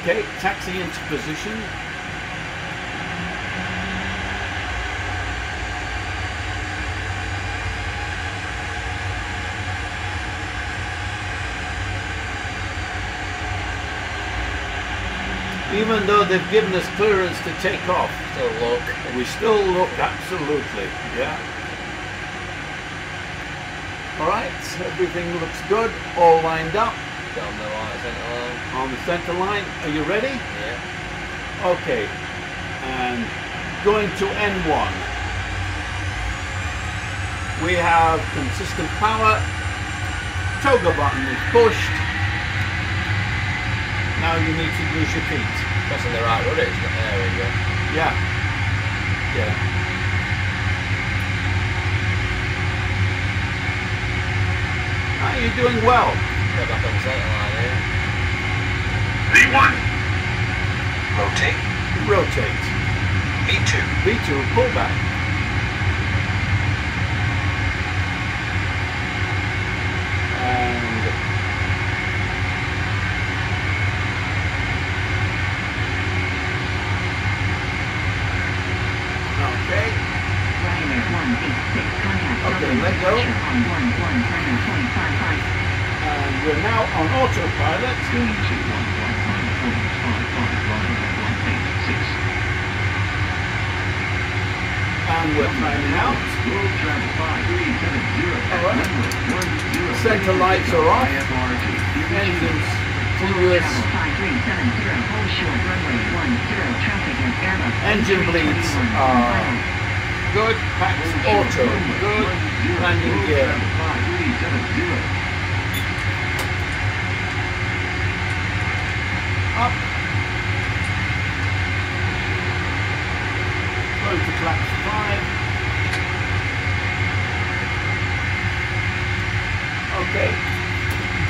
Okay, taxi into position. Even though they've given us clearance to take off, Still look. we still look absolutely, yeah. All right, everything looks good, all lined up Down the right centre line. on the center line. Are you ready? Yeah. Okay, and going to N1. We have consistent power. Toga button is pushed. Now you need to use your feet. Pressing the right rudder. It's not there we go. Yeah. Yeah. Ah, you're doing well. Get back on the centre line here. V1. Rotate. Rotate. V2. V2, pull back. And okay. Ryanair 186, contact Okay, let go. departure on 1190.55. And we're now on autopilot. Going to 119.55 Ryanair 186. And we're climbing out. World Travel 5370 All right. Center lights are off. Engines continuous. Travel 5370, hold short, runway 10, traffic and Airbus. Engine bleeds are. Good. Packs auto. Good. Landing gear. Up. Going to flaps five. Okay.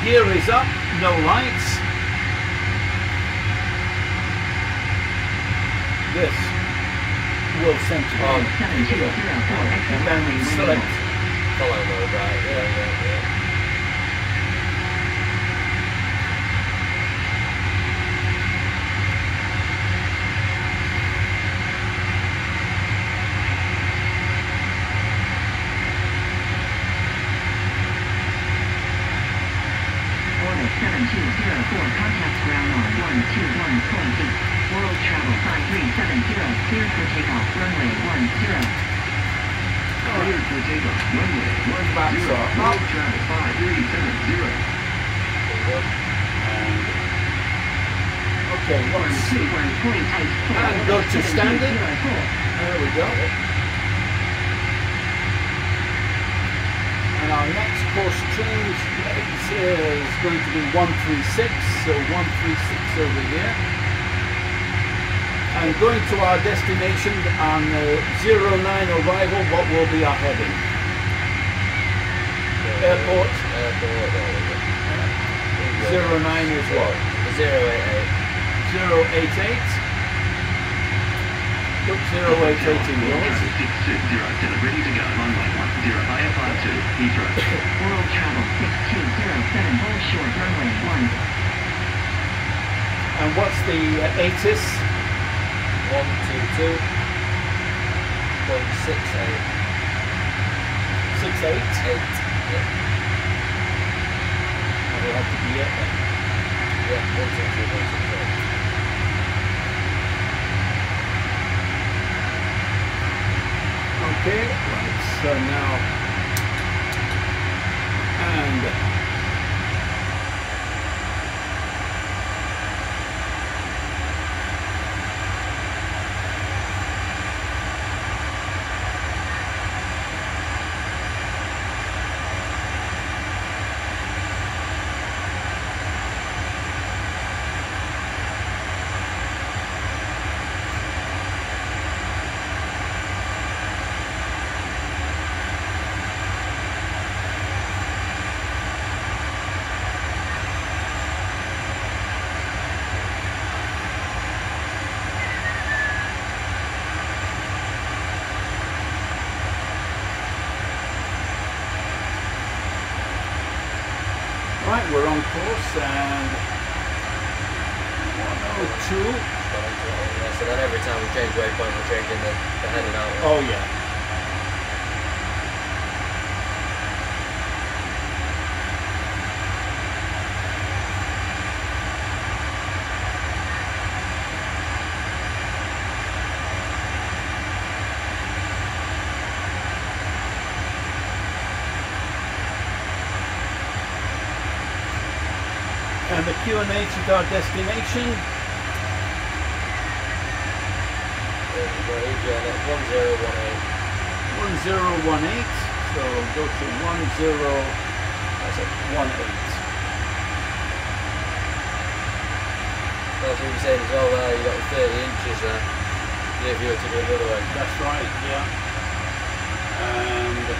Gear is up, no lights. will send to and then we select right? Yeah, yeah, yeah. Contact ground on one two one point eight. World travel five three seven zero clear for takeoff. Runway one five zero. Roll five three seven zero. Okay, let's. And go to standard. There we go. And our next course change is going to be 136, so 136 over here. And going to our destination on uh, 09 arrival, what will be our heading? Airport. Airport. Zero nine is what? Zero eight eight. Zero eight eight. Put zero eight eight in yours. Six two zero seven ready to go. Runway one zero IFR two Heathrow. World travel six two zero seven North short runway one. And what's the uh, ATIS? One two two point six eight. Six eight eight have to be. Yeah, one, two, three, one, two, three. Okay, right, so now, and QNH to our destination. There 1018. 1018, so go to 10, that's it, 18. That's what you said as well there, you got 30 inches there. Yeah, if you were to do it the other way. That's right, yeah. And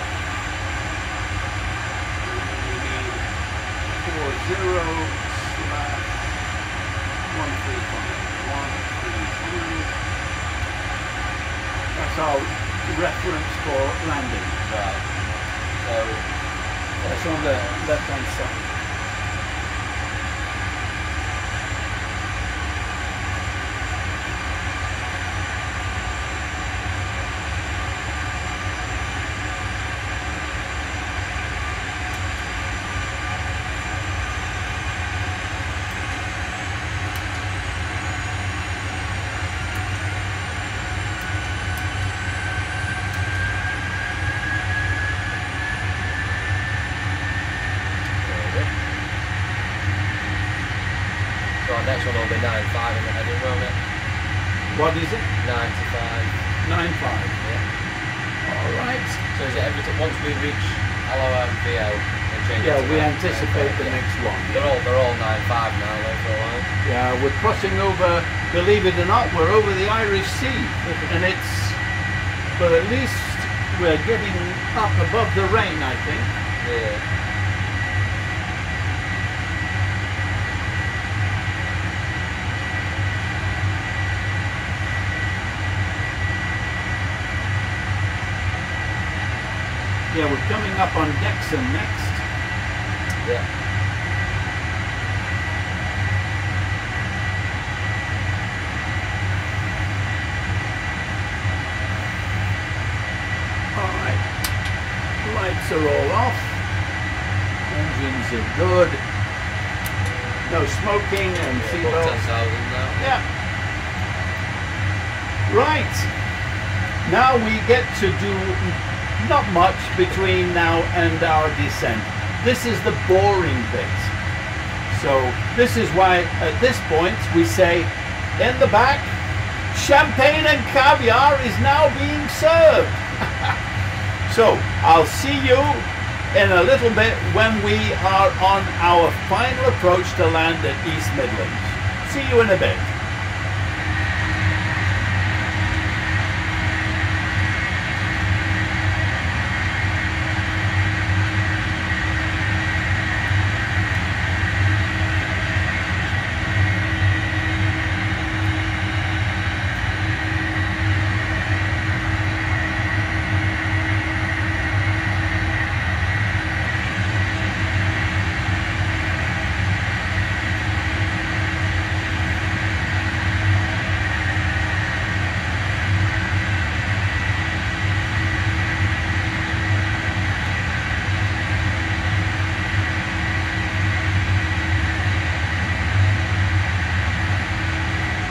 four zero that's our reference for landing. Right. So that's on the left hand side. 9.5 in the head won't it? What is it? 9.5. 9.5? Yeah. Alright. So is it every time, once we reach LOM VO change Yeah, we anticipate the yeah. next one. They're all, they're all 9.5 now, though, for a while. Yeah, we're crossing over, believe it or not, we're over the Irish Sea. and it's, but at least we're getting up above the rain, I think. Yeah. Yeah, we're coming up on DEXEN next. Yeah. Alright. Lights are all off. Engines are good. No smoking and seatbelts. Yeah. Right. Now we get to do not much between now and our descent. This is the boring bit. So this is why at this point we say in the back, champagne and caviar is now being served. so I'll see you in a little bit when we are on our final approach to land at East Midlands. See you in a bit.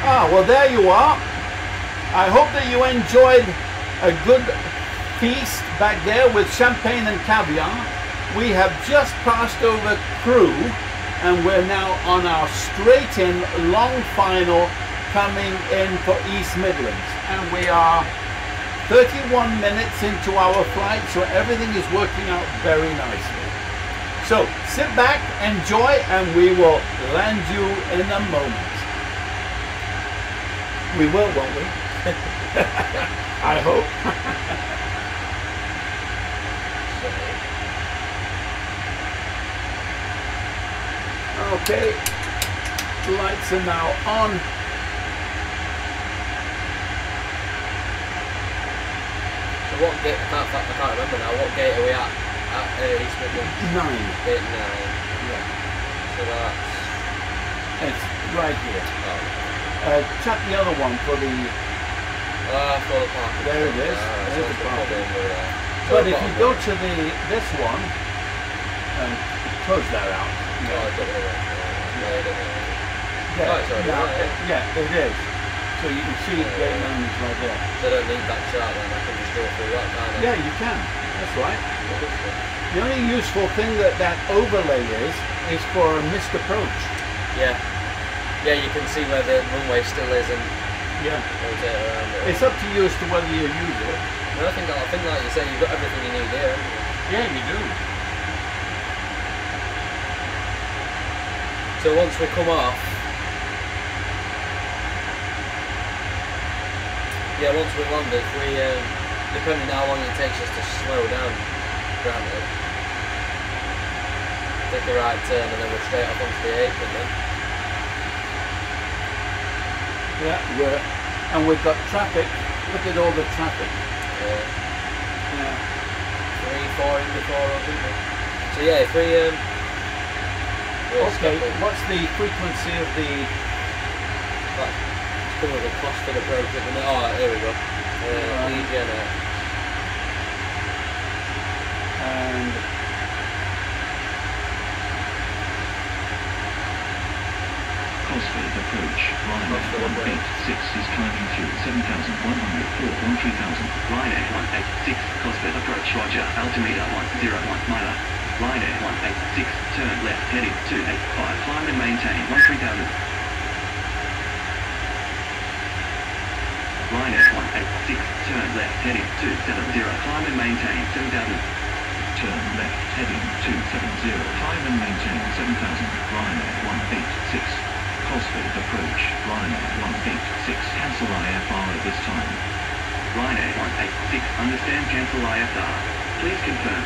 Ah, well, there you are. I hope that you enjoyed a good feast back there with champagne and caviar. We have just passed over CREWE and we're now on our straight in long final coming in for East Midlands. And we are 31 minutes into our flight, so everything is working out very nicely. So sit back, enjoy, and we will land you in a moment. We will, won't we? I hope. okay, lights are now on. So what gate, I can't, I can't remember now, what gate are we at? At uh, East Midlands? Nine. Gate 9. Yeah, So that's... it's right here. Oh, Uh, tap the other one for the. The. There it is. Uh, There's the it's park. probably over there. So But if you go to the this one and close that out. Oh, I don't know. Yeah, I don't know. Yeah, Oh, it's already now, there, yeah, it is. So you can see Yeah. gate nine is right there. So I don't need that chart then, I can just go through that, can't Yeah, you can. That's right. The only useful thing that that overlay is is for a missed approach. Yeah. Yeah, you can see where the runway still is and Yeah. it. It's up to you as to whether you use it. No, I think, I think like you say, you've got everything you need here. you? Yeah, you do. So once we come off, yeah, once we've landed, we, um, depending how long it takes us to slow down, granted, take a right turn and then we're straight up onto the apron then. Yeah, we're and we've got traffic. Look at all the traffic. Yeah. Yeah. Three, four in before or something. So yeah, if we, um, Okay, what's the frequency of the That's come with a approach at the minute. Oh, here we go. Uh, X. and 1.6 is climbing through 7,104 on 3,000. Ryder 186, Cosford approach Roger, altimeter 101 minor. Ryder 186, turn left heading 285, climb and maintain 13000. Ryder 186, turn left heading 270, climb and maintain 7000 turn left heading 270, climb and maintain 7000, Ryanair 186. Approach. Ryanair 186. Cancel IFR at this time. Ryanair 186, understand cancel IFR. Please confirm.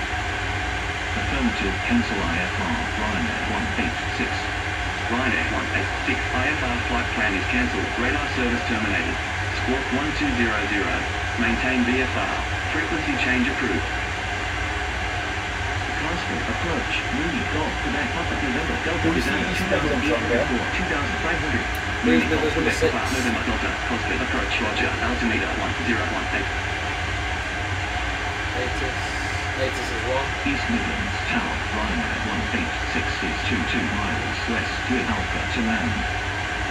Affirmative. Cancel IFR. Ryanair 186. Ryanair 186, IFR flight plan is cancelled, radar service terminated. Squawk 1200, maintain VFR, frequency change approved. Cosford approach. Mooney Golf Quebec Papa November Delta Do we see Quebec East Midlands 2500. Mooney Golf Quebec six. Papa November Delta, Cosford approach, roger, altimeter 1018. Atis. Atis is one. East Midlands Tower, Ryanair 186 is 22 miles west with Alpha to land.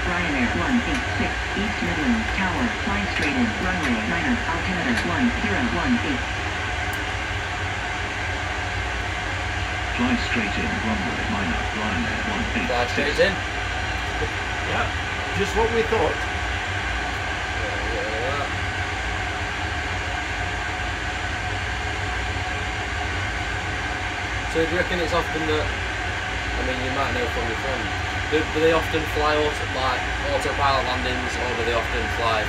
Ryanair 186, East Midlands Tower, fly straight in, runway 9, altimeter 1018. Fly straight in, runway minor, Ryanair 186. Fly straight in. Yeah, just what we thought. So do you reckon it's often that, I mean you might know from your friend, do, do they often fly auto, like autopilot landings or do they often fly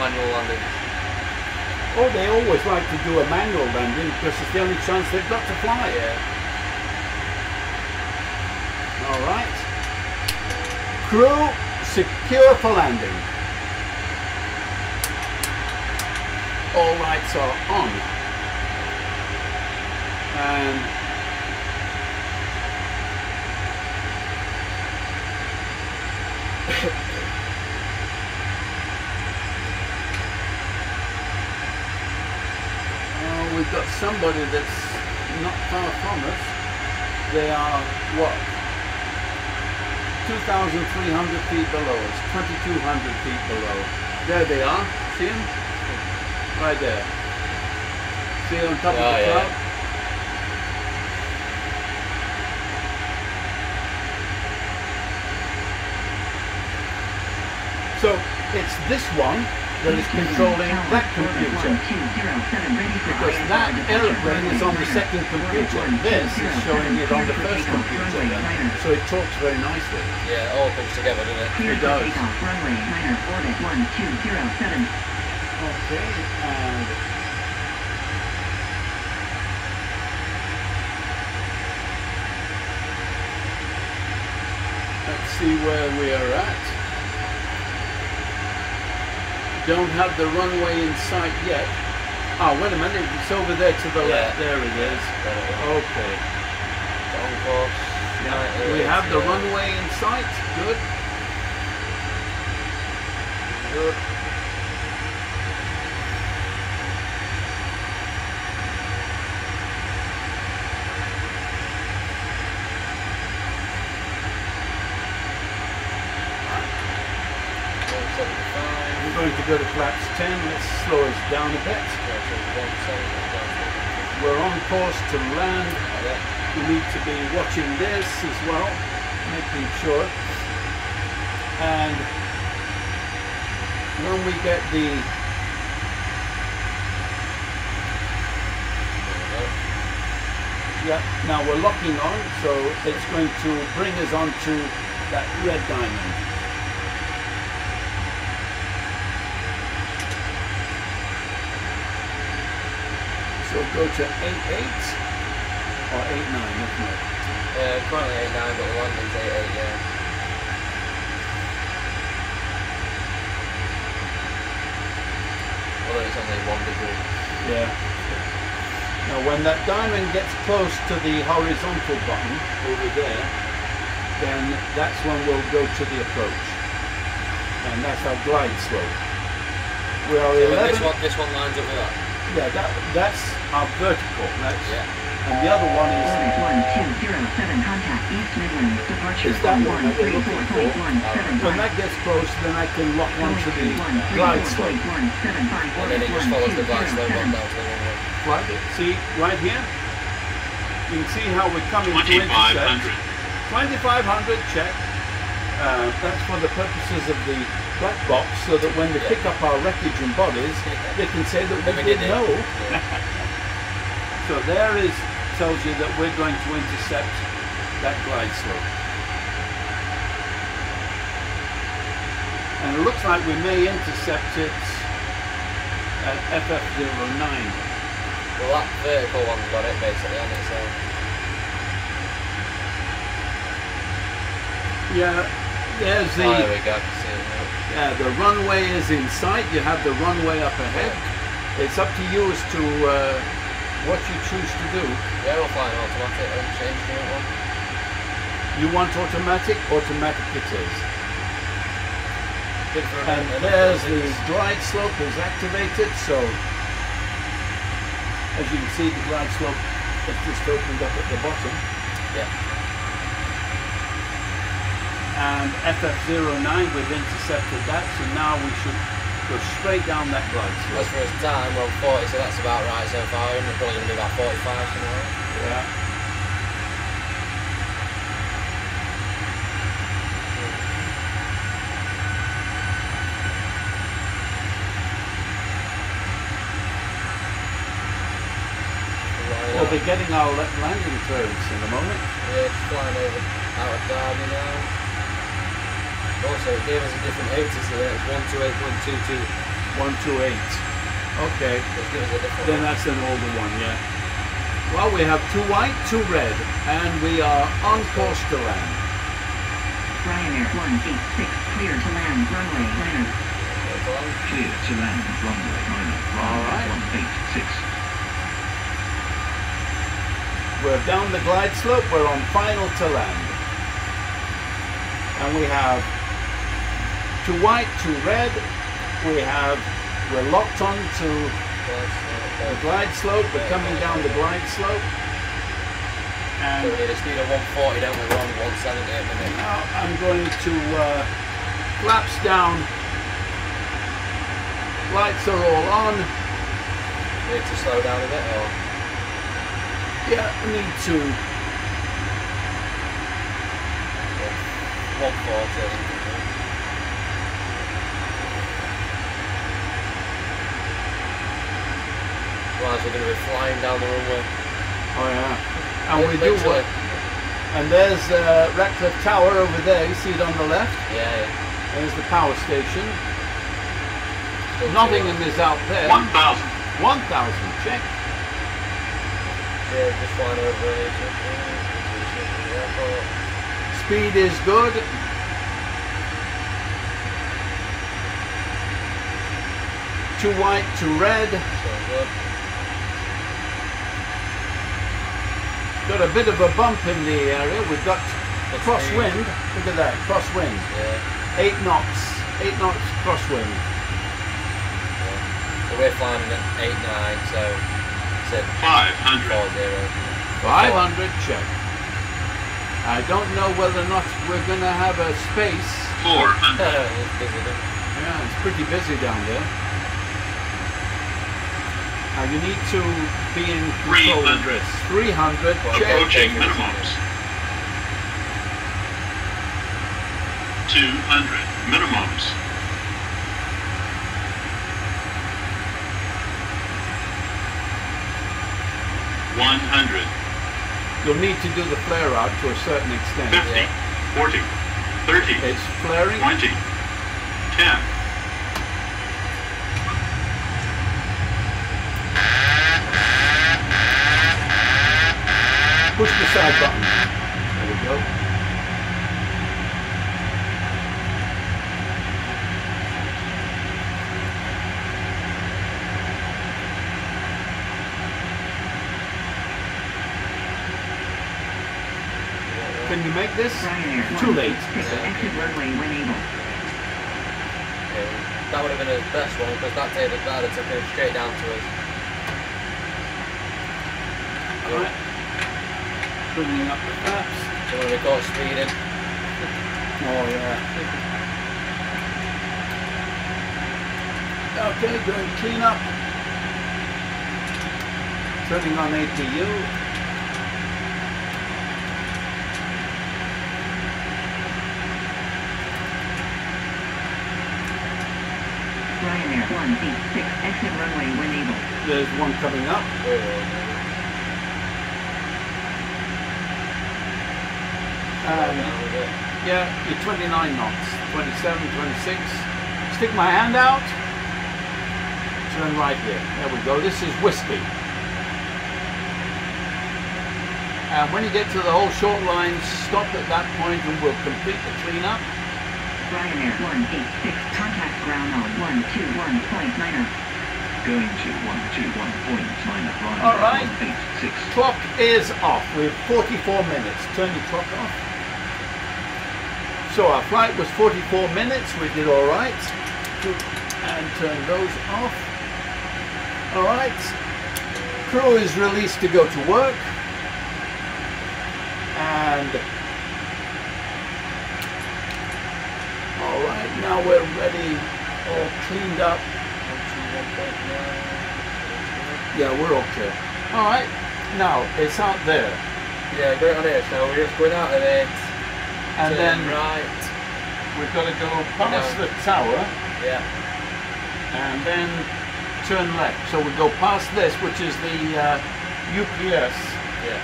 manual landings? Oh, they always like to do a manual landing because it's the only chance they've got to fly. Yeah. All right. Crew secure for landing. All lights are on. And Oh, we've got somebody that's not far from us. They are what? 2,300 feet below us, 2,200 feet below. There they are. See them? Right there. See on top Oh, of the yeah. cloud? So it's this one that is controlling that computer. Because that aeroplane is on the second computer. and This is showing it on the first computer. So it talks very nicely. Yeah, it all comes together, doesn't it? It does. takeoff, runway 9, orbit 1207. Okay, and let's see where we are at. Don't have the runway in sight yet. Oh, wait a minute, it's over there to the left. There it is. Okay. Course. Yeah, we have the runway in sight. Good. Good. We're flaps 10. Let's slow us down a bit. We're on course to land. We need to be watching this as well, making sure. And when we get the yeah, now we're locking on, so it's going to bring us onto that red diamond. So go to 88 or 89, isn't it? Uh, currently 8 9, but the landing's 8 8, yeah. Although it's only 1 degree. Yeah. Now when that diamond gets close to the horizontal button over there, then that's when we'll go to the approach. And that's our glide slope. We are So 11. this one, this one lines up with that. Yeah, that, that's our vertical. That's, Yeah. And the other one is Orbit 1207, contact East Midlands, departure Is that one that we're looking for? 1344.175. when that gets close, then I can lock onto the glide slope. And then it just follows the glide slope on down to the runway. Right, see, right here, you can see how we're coming to intercept. 2500. 2500, check. Uh, that's for the purposes of the black box, so that when they Yeah. pick up our wreckage and bodies, they can say that we we did did it. know. So there is tells you that we're going to intercept that glide slope. And it looks like we may intercept it at FF09. Well, that vertical one's got it basically on it, so. Yeah, there's the Oh, there we go, I can see it now. Yeah, the runway is in sight. You have the runway up ahead. It's up to you as to uh, what you choose to do. Yeah, we'll an automatic and change the one. You want automatic? Automatic it is. And there's the glide slope is activated. So, as you can see, the glide slope It's just opened up at the bottom. Yeah. And FF09, we've intercepted that, so now we should go straight down that glide As for his time, we're 40, so that's about right so far. We're probably going to be about 45 something like that. Yeah. We'll be getting our landing clearance in a moment. Yeah, flying over out of Derby now. Also, it gave us a different ATIS here. It's 128.22. 128. Okay. Which gives us a different Then that's an older one, yeah. Well, we have two white, two red, and we are on course to land. Ryanair 186, clear to land, runway niner. one. Clear to land, runway minor, Alright. 186 We're down the glide slope, we're on final to land. And we have two white, two red. We have, we're locked on to the glide slope, we're coming down the glide slope. And we need a 140, don't we? We're on 170 at the minute. now I'm going to uh, flaps down. Lights are all on. Need to slow down a bit, or Yeah, I need to 140. I we're going to be flying down the runway. Oh yeah. And we do Literally. what? And there's uh, Ratcliffe Tower over there. You see it on the left. Yeah, yeah. There's the power station. Still Nottingham is out there. 1,000. 1,000. Check. Yeah, just flying over Egypt. Speed is good. Two white, two red. So good. Got a bit of a bump in the area. We've got Good crosswind. speed. Look at that, crosswind. Yeah. Eight knots. Eight knots crosswind. yeah. But we're flying at 8 9, so it's at 500. 4 0. 500 check. I don't know whether or not we're going to have a space. 400. it's busy, then. Yeah, it's pretty busy down there. Now you need to be in control of 300. this. 300 check. Approaching minimums. 200. Minimums. One hundred, You'll need to do the flare out to a certain extent. fifty, forty, thirty, It's flaring. twenty, ten, Push the side button. There we go. Can you make this? Ryanair Too late. exit runway when able. Yeah, that would have been the best one because that did that would have took it straight down to us. Alright. Bringing up the flaps. So when we got speeding, Oh yeah. Okay, doing clean up. Turning on APU. Ryanair 186, exit runway when able. There's one coming up. Oh, we were And down a bit. yeah, you're 29 knots. 27, 26. Stick my hand out. Turn right here. There we go. This is whiskey. And when you get to the whole short line, stop at that point and we'll complete the cleanup. Ryanair 186, contact ground on 121.90. Going to 121.9 Ryanair All right. 186. Clock is off. We have 44 minutes. Turn your clock off. So our flight was 44 minutes. We did all right. And turn those off. All right. Crew is released to go to work. And all right, now we're ready, all cleaned up. Yeah, we're okay. All right, now it's out there, Yeah, great on here. So we're just going out of it. And turn then right. we've got to go past No. the tower Yeah. and then turn left. So we go past this, which is the uh, UPS, Yeah.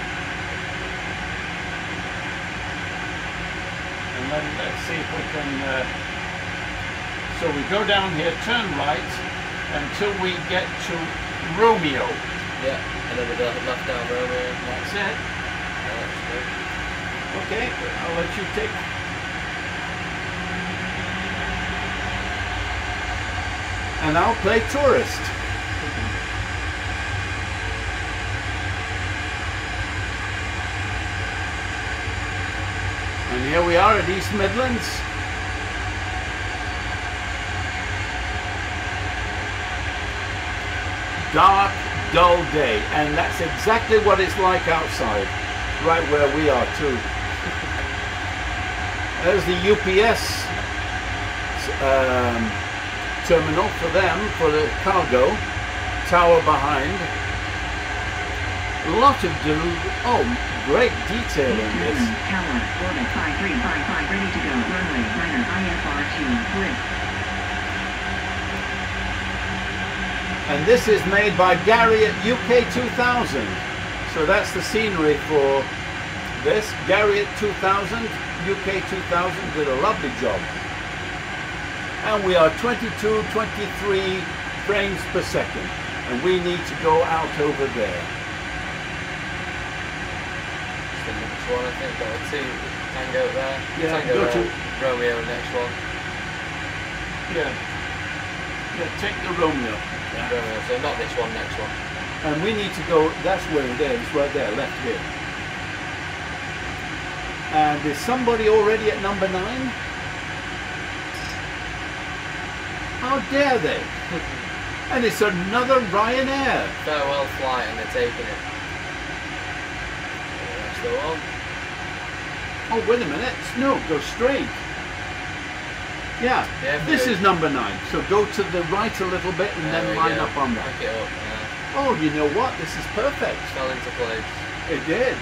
and then let's see if we can. Uh, so we go down here, turn right until we get to Romeo. Yeah. And then we go left down Romeo. That's it. Yeah, that's. Okay, I'll let you take. And I'll play tourist. And here we are at East Midlands. Dark, dull day, and that's exactly what it's like outside, right where we are too. There's the UPS um, terminal for them, for the cargo, tower behind. A lot of do, oh, great detail in this. Tower, orbit 5355, ready to go. Runway, niner, IFR 2, lift. And this is made by Gary at UK 2000. So that's the scenery for this. Gary at 2000, UK 2000 did a lovely job. And we are 22, 23 frames per second. And we need to go out over there. It's the next one, I think. A two Tango there. Yeah, Tango go there. to- Romeo next one. Yeah. Yeah, take the Romeo. Yeah. Romeo. So not this one, next one. And we need to go, that's where it is, right there, left here. And is somebody already at number nine? How dare they? And it's another Ryanair. Farewell and they're taking it. That's the one. Oh, wait a minute. No, go straight. Yeah, Yeah, this is number nine. So go to the right a little bit and There then line go. up on that. Up. Yeah. Oh, you know what? This is perfect. Fell into place. It did.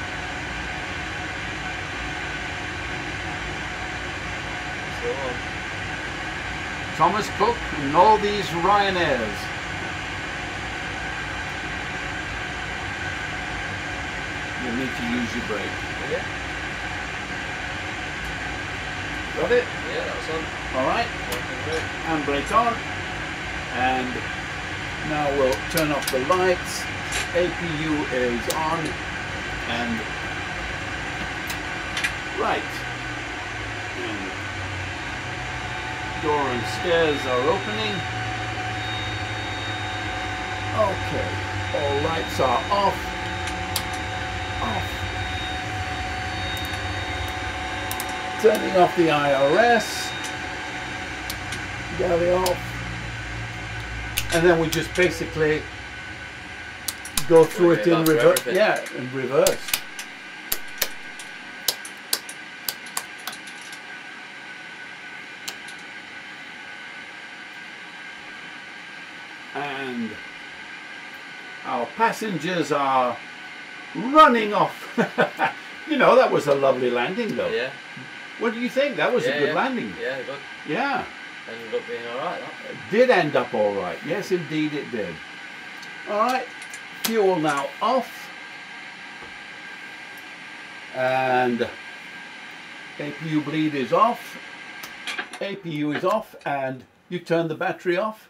That's the one. Thomas Cook and all these Ryanairs. You'll need to use your brake. Yeah. Got it? Yeah, that's on. All right. Working great. Handbrake on. And now we'll turn off the lights. APU is on. And right. And door and stairs are opening. Okay. All lights are off. Off. Turning off the IRS. Galley off. And then we just basically go through Okay, it in reverse. Yeah, in reverse. And our passengers are running off. you know, that was a lovely landing though. Yeah. What do you think? That was yeah, a good yeah. landing. Yeah, good. Yeah. Ended up being alright, that. Did end up all right. Yes, indeed it did. All right. Fuel now off. And APU bleed is off. APU is off and you turn the battery off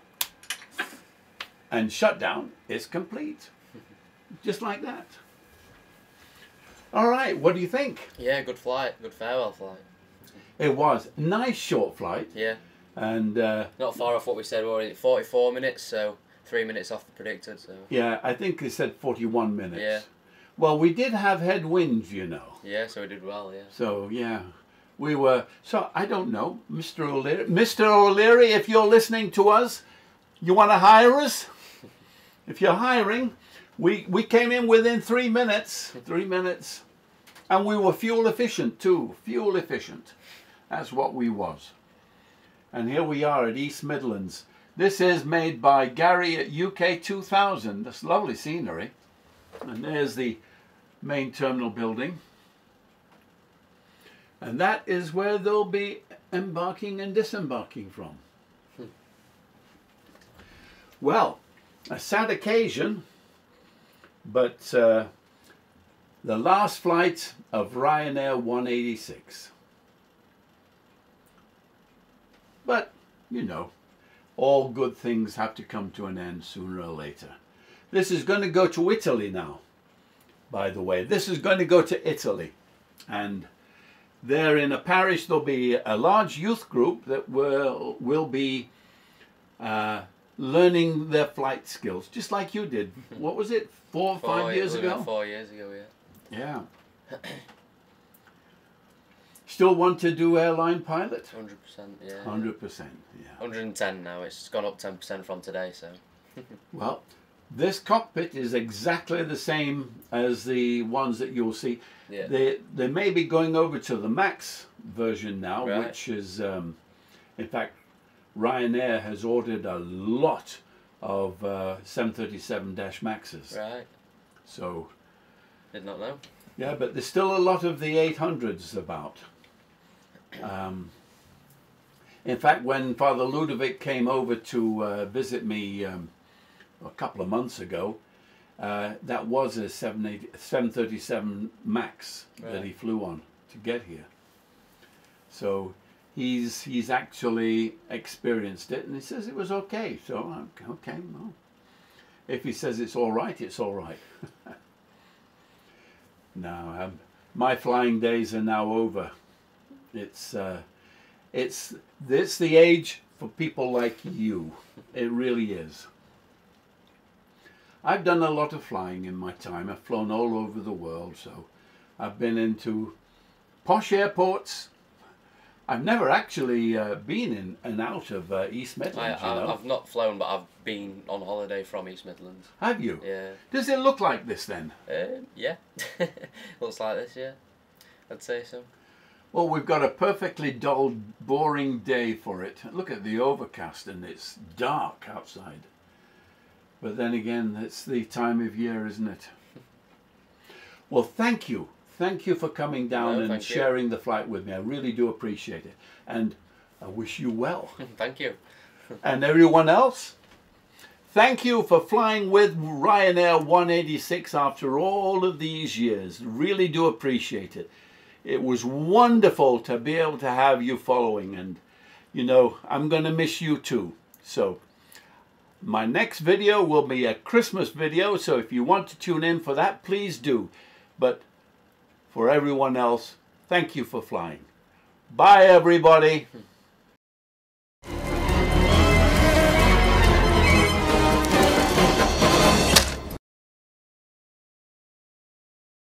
and shutdown is complete. Just like that. All right, what do you think? Yeah, good flight. Good farewell flight. It was nice short flight Yeah. and uh, Not far off what we said. We're already 44 minutes, so three minutes off the predicted. So yeah, I think they said 41 minutes. Yeah. Well, we did have headwinds, you know. yeah, so we did well. Yeah. So yeah, we were. So I don't know, Mr. O'Leary. Mr. O'Leary, if you're listening to us, you want to hire us? If you're hiring, we we came in within three minutes. Three minutes. And we were fuel efficient too, fuel efficient. That's what we was. And here we are at East Midlands. This is made by Gary at UK 2000. That's lovely scenery. And there's the main terminal building. And that is where they'll be embarking and disembarking from. Hmm. Well, a sad occasion, but uh, the last flight of Ryanair 186. But, you know, all good things have to come to an end sooner or later. This is going to go to Italy now, by the way. This is going to go to Italy. And there in a parish, there'll be a large youth group that will, will be uh, learning their flight skills, just like you did. What was it, four or five Four- years ago? Four years ago, yeah. Yeah. Still want to do airline pilot? 100%, yeah. 100%, yeah. 110 now. It's gone up 10% from today, so. Well, this cockpit is exactly the same as the ones that you'll see. Yeah. They, they may be going over to the Max version now, Right. which is, um, in fact, Ryanair has ordered a lot of uh, 737-Maxes. Right. So, Did not know. yeah, but there's still a lot of the 800s about. Um, in fact, when Father Ludovic came over to uh, visit me um, a couple of months ago, uh, that was a 737 Max that he flew on to get here. So he's he's actually experienced it, and he says it was okay. So okay. Well, if he says it's all right, it's all right. now um, my flying days are now over. It's uh, it's it's the age for people like you. It really is. I've done a lot of flying in my time. I've flown all over the world, so I've been into posh airports. I've never actually uh, been in and out of uh, East I, Midlands. you I, know. I've not flown, but I've been on holiday from East Midlands. Have you? Yeah. Does it look like this then? Um, yeah. Looks like this, yeah. I'd say so. Well, we've got a perfectly dull, boring day for it. Look at the overcast and it's dark outside. But then again, it's the time of year, isn't it? Well, thank you. Thank you for coming down No, and thank you. sharing the flight with me. I really do appreciate it. And I wish you well. Thank you. and everyone else, thank you for flying with Ryanair 186 after all of these years. Really do appreciate it. It was wonderful to be able to have you following, and you know, I'm going to miss you too. So, my next video will be a Christmas video, so if you want to tune in for that, please do. But for everyone else, thank you for flying. Bye, everybody.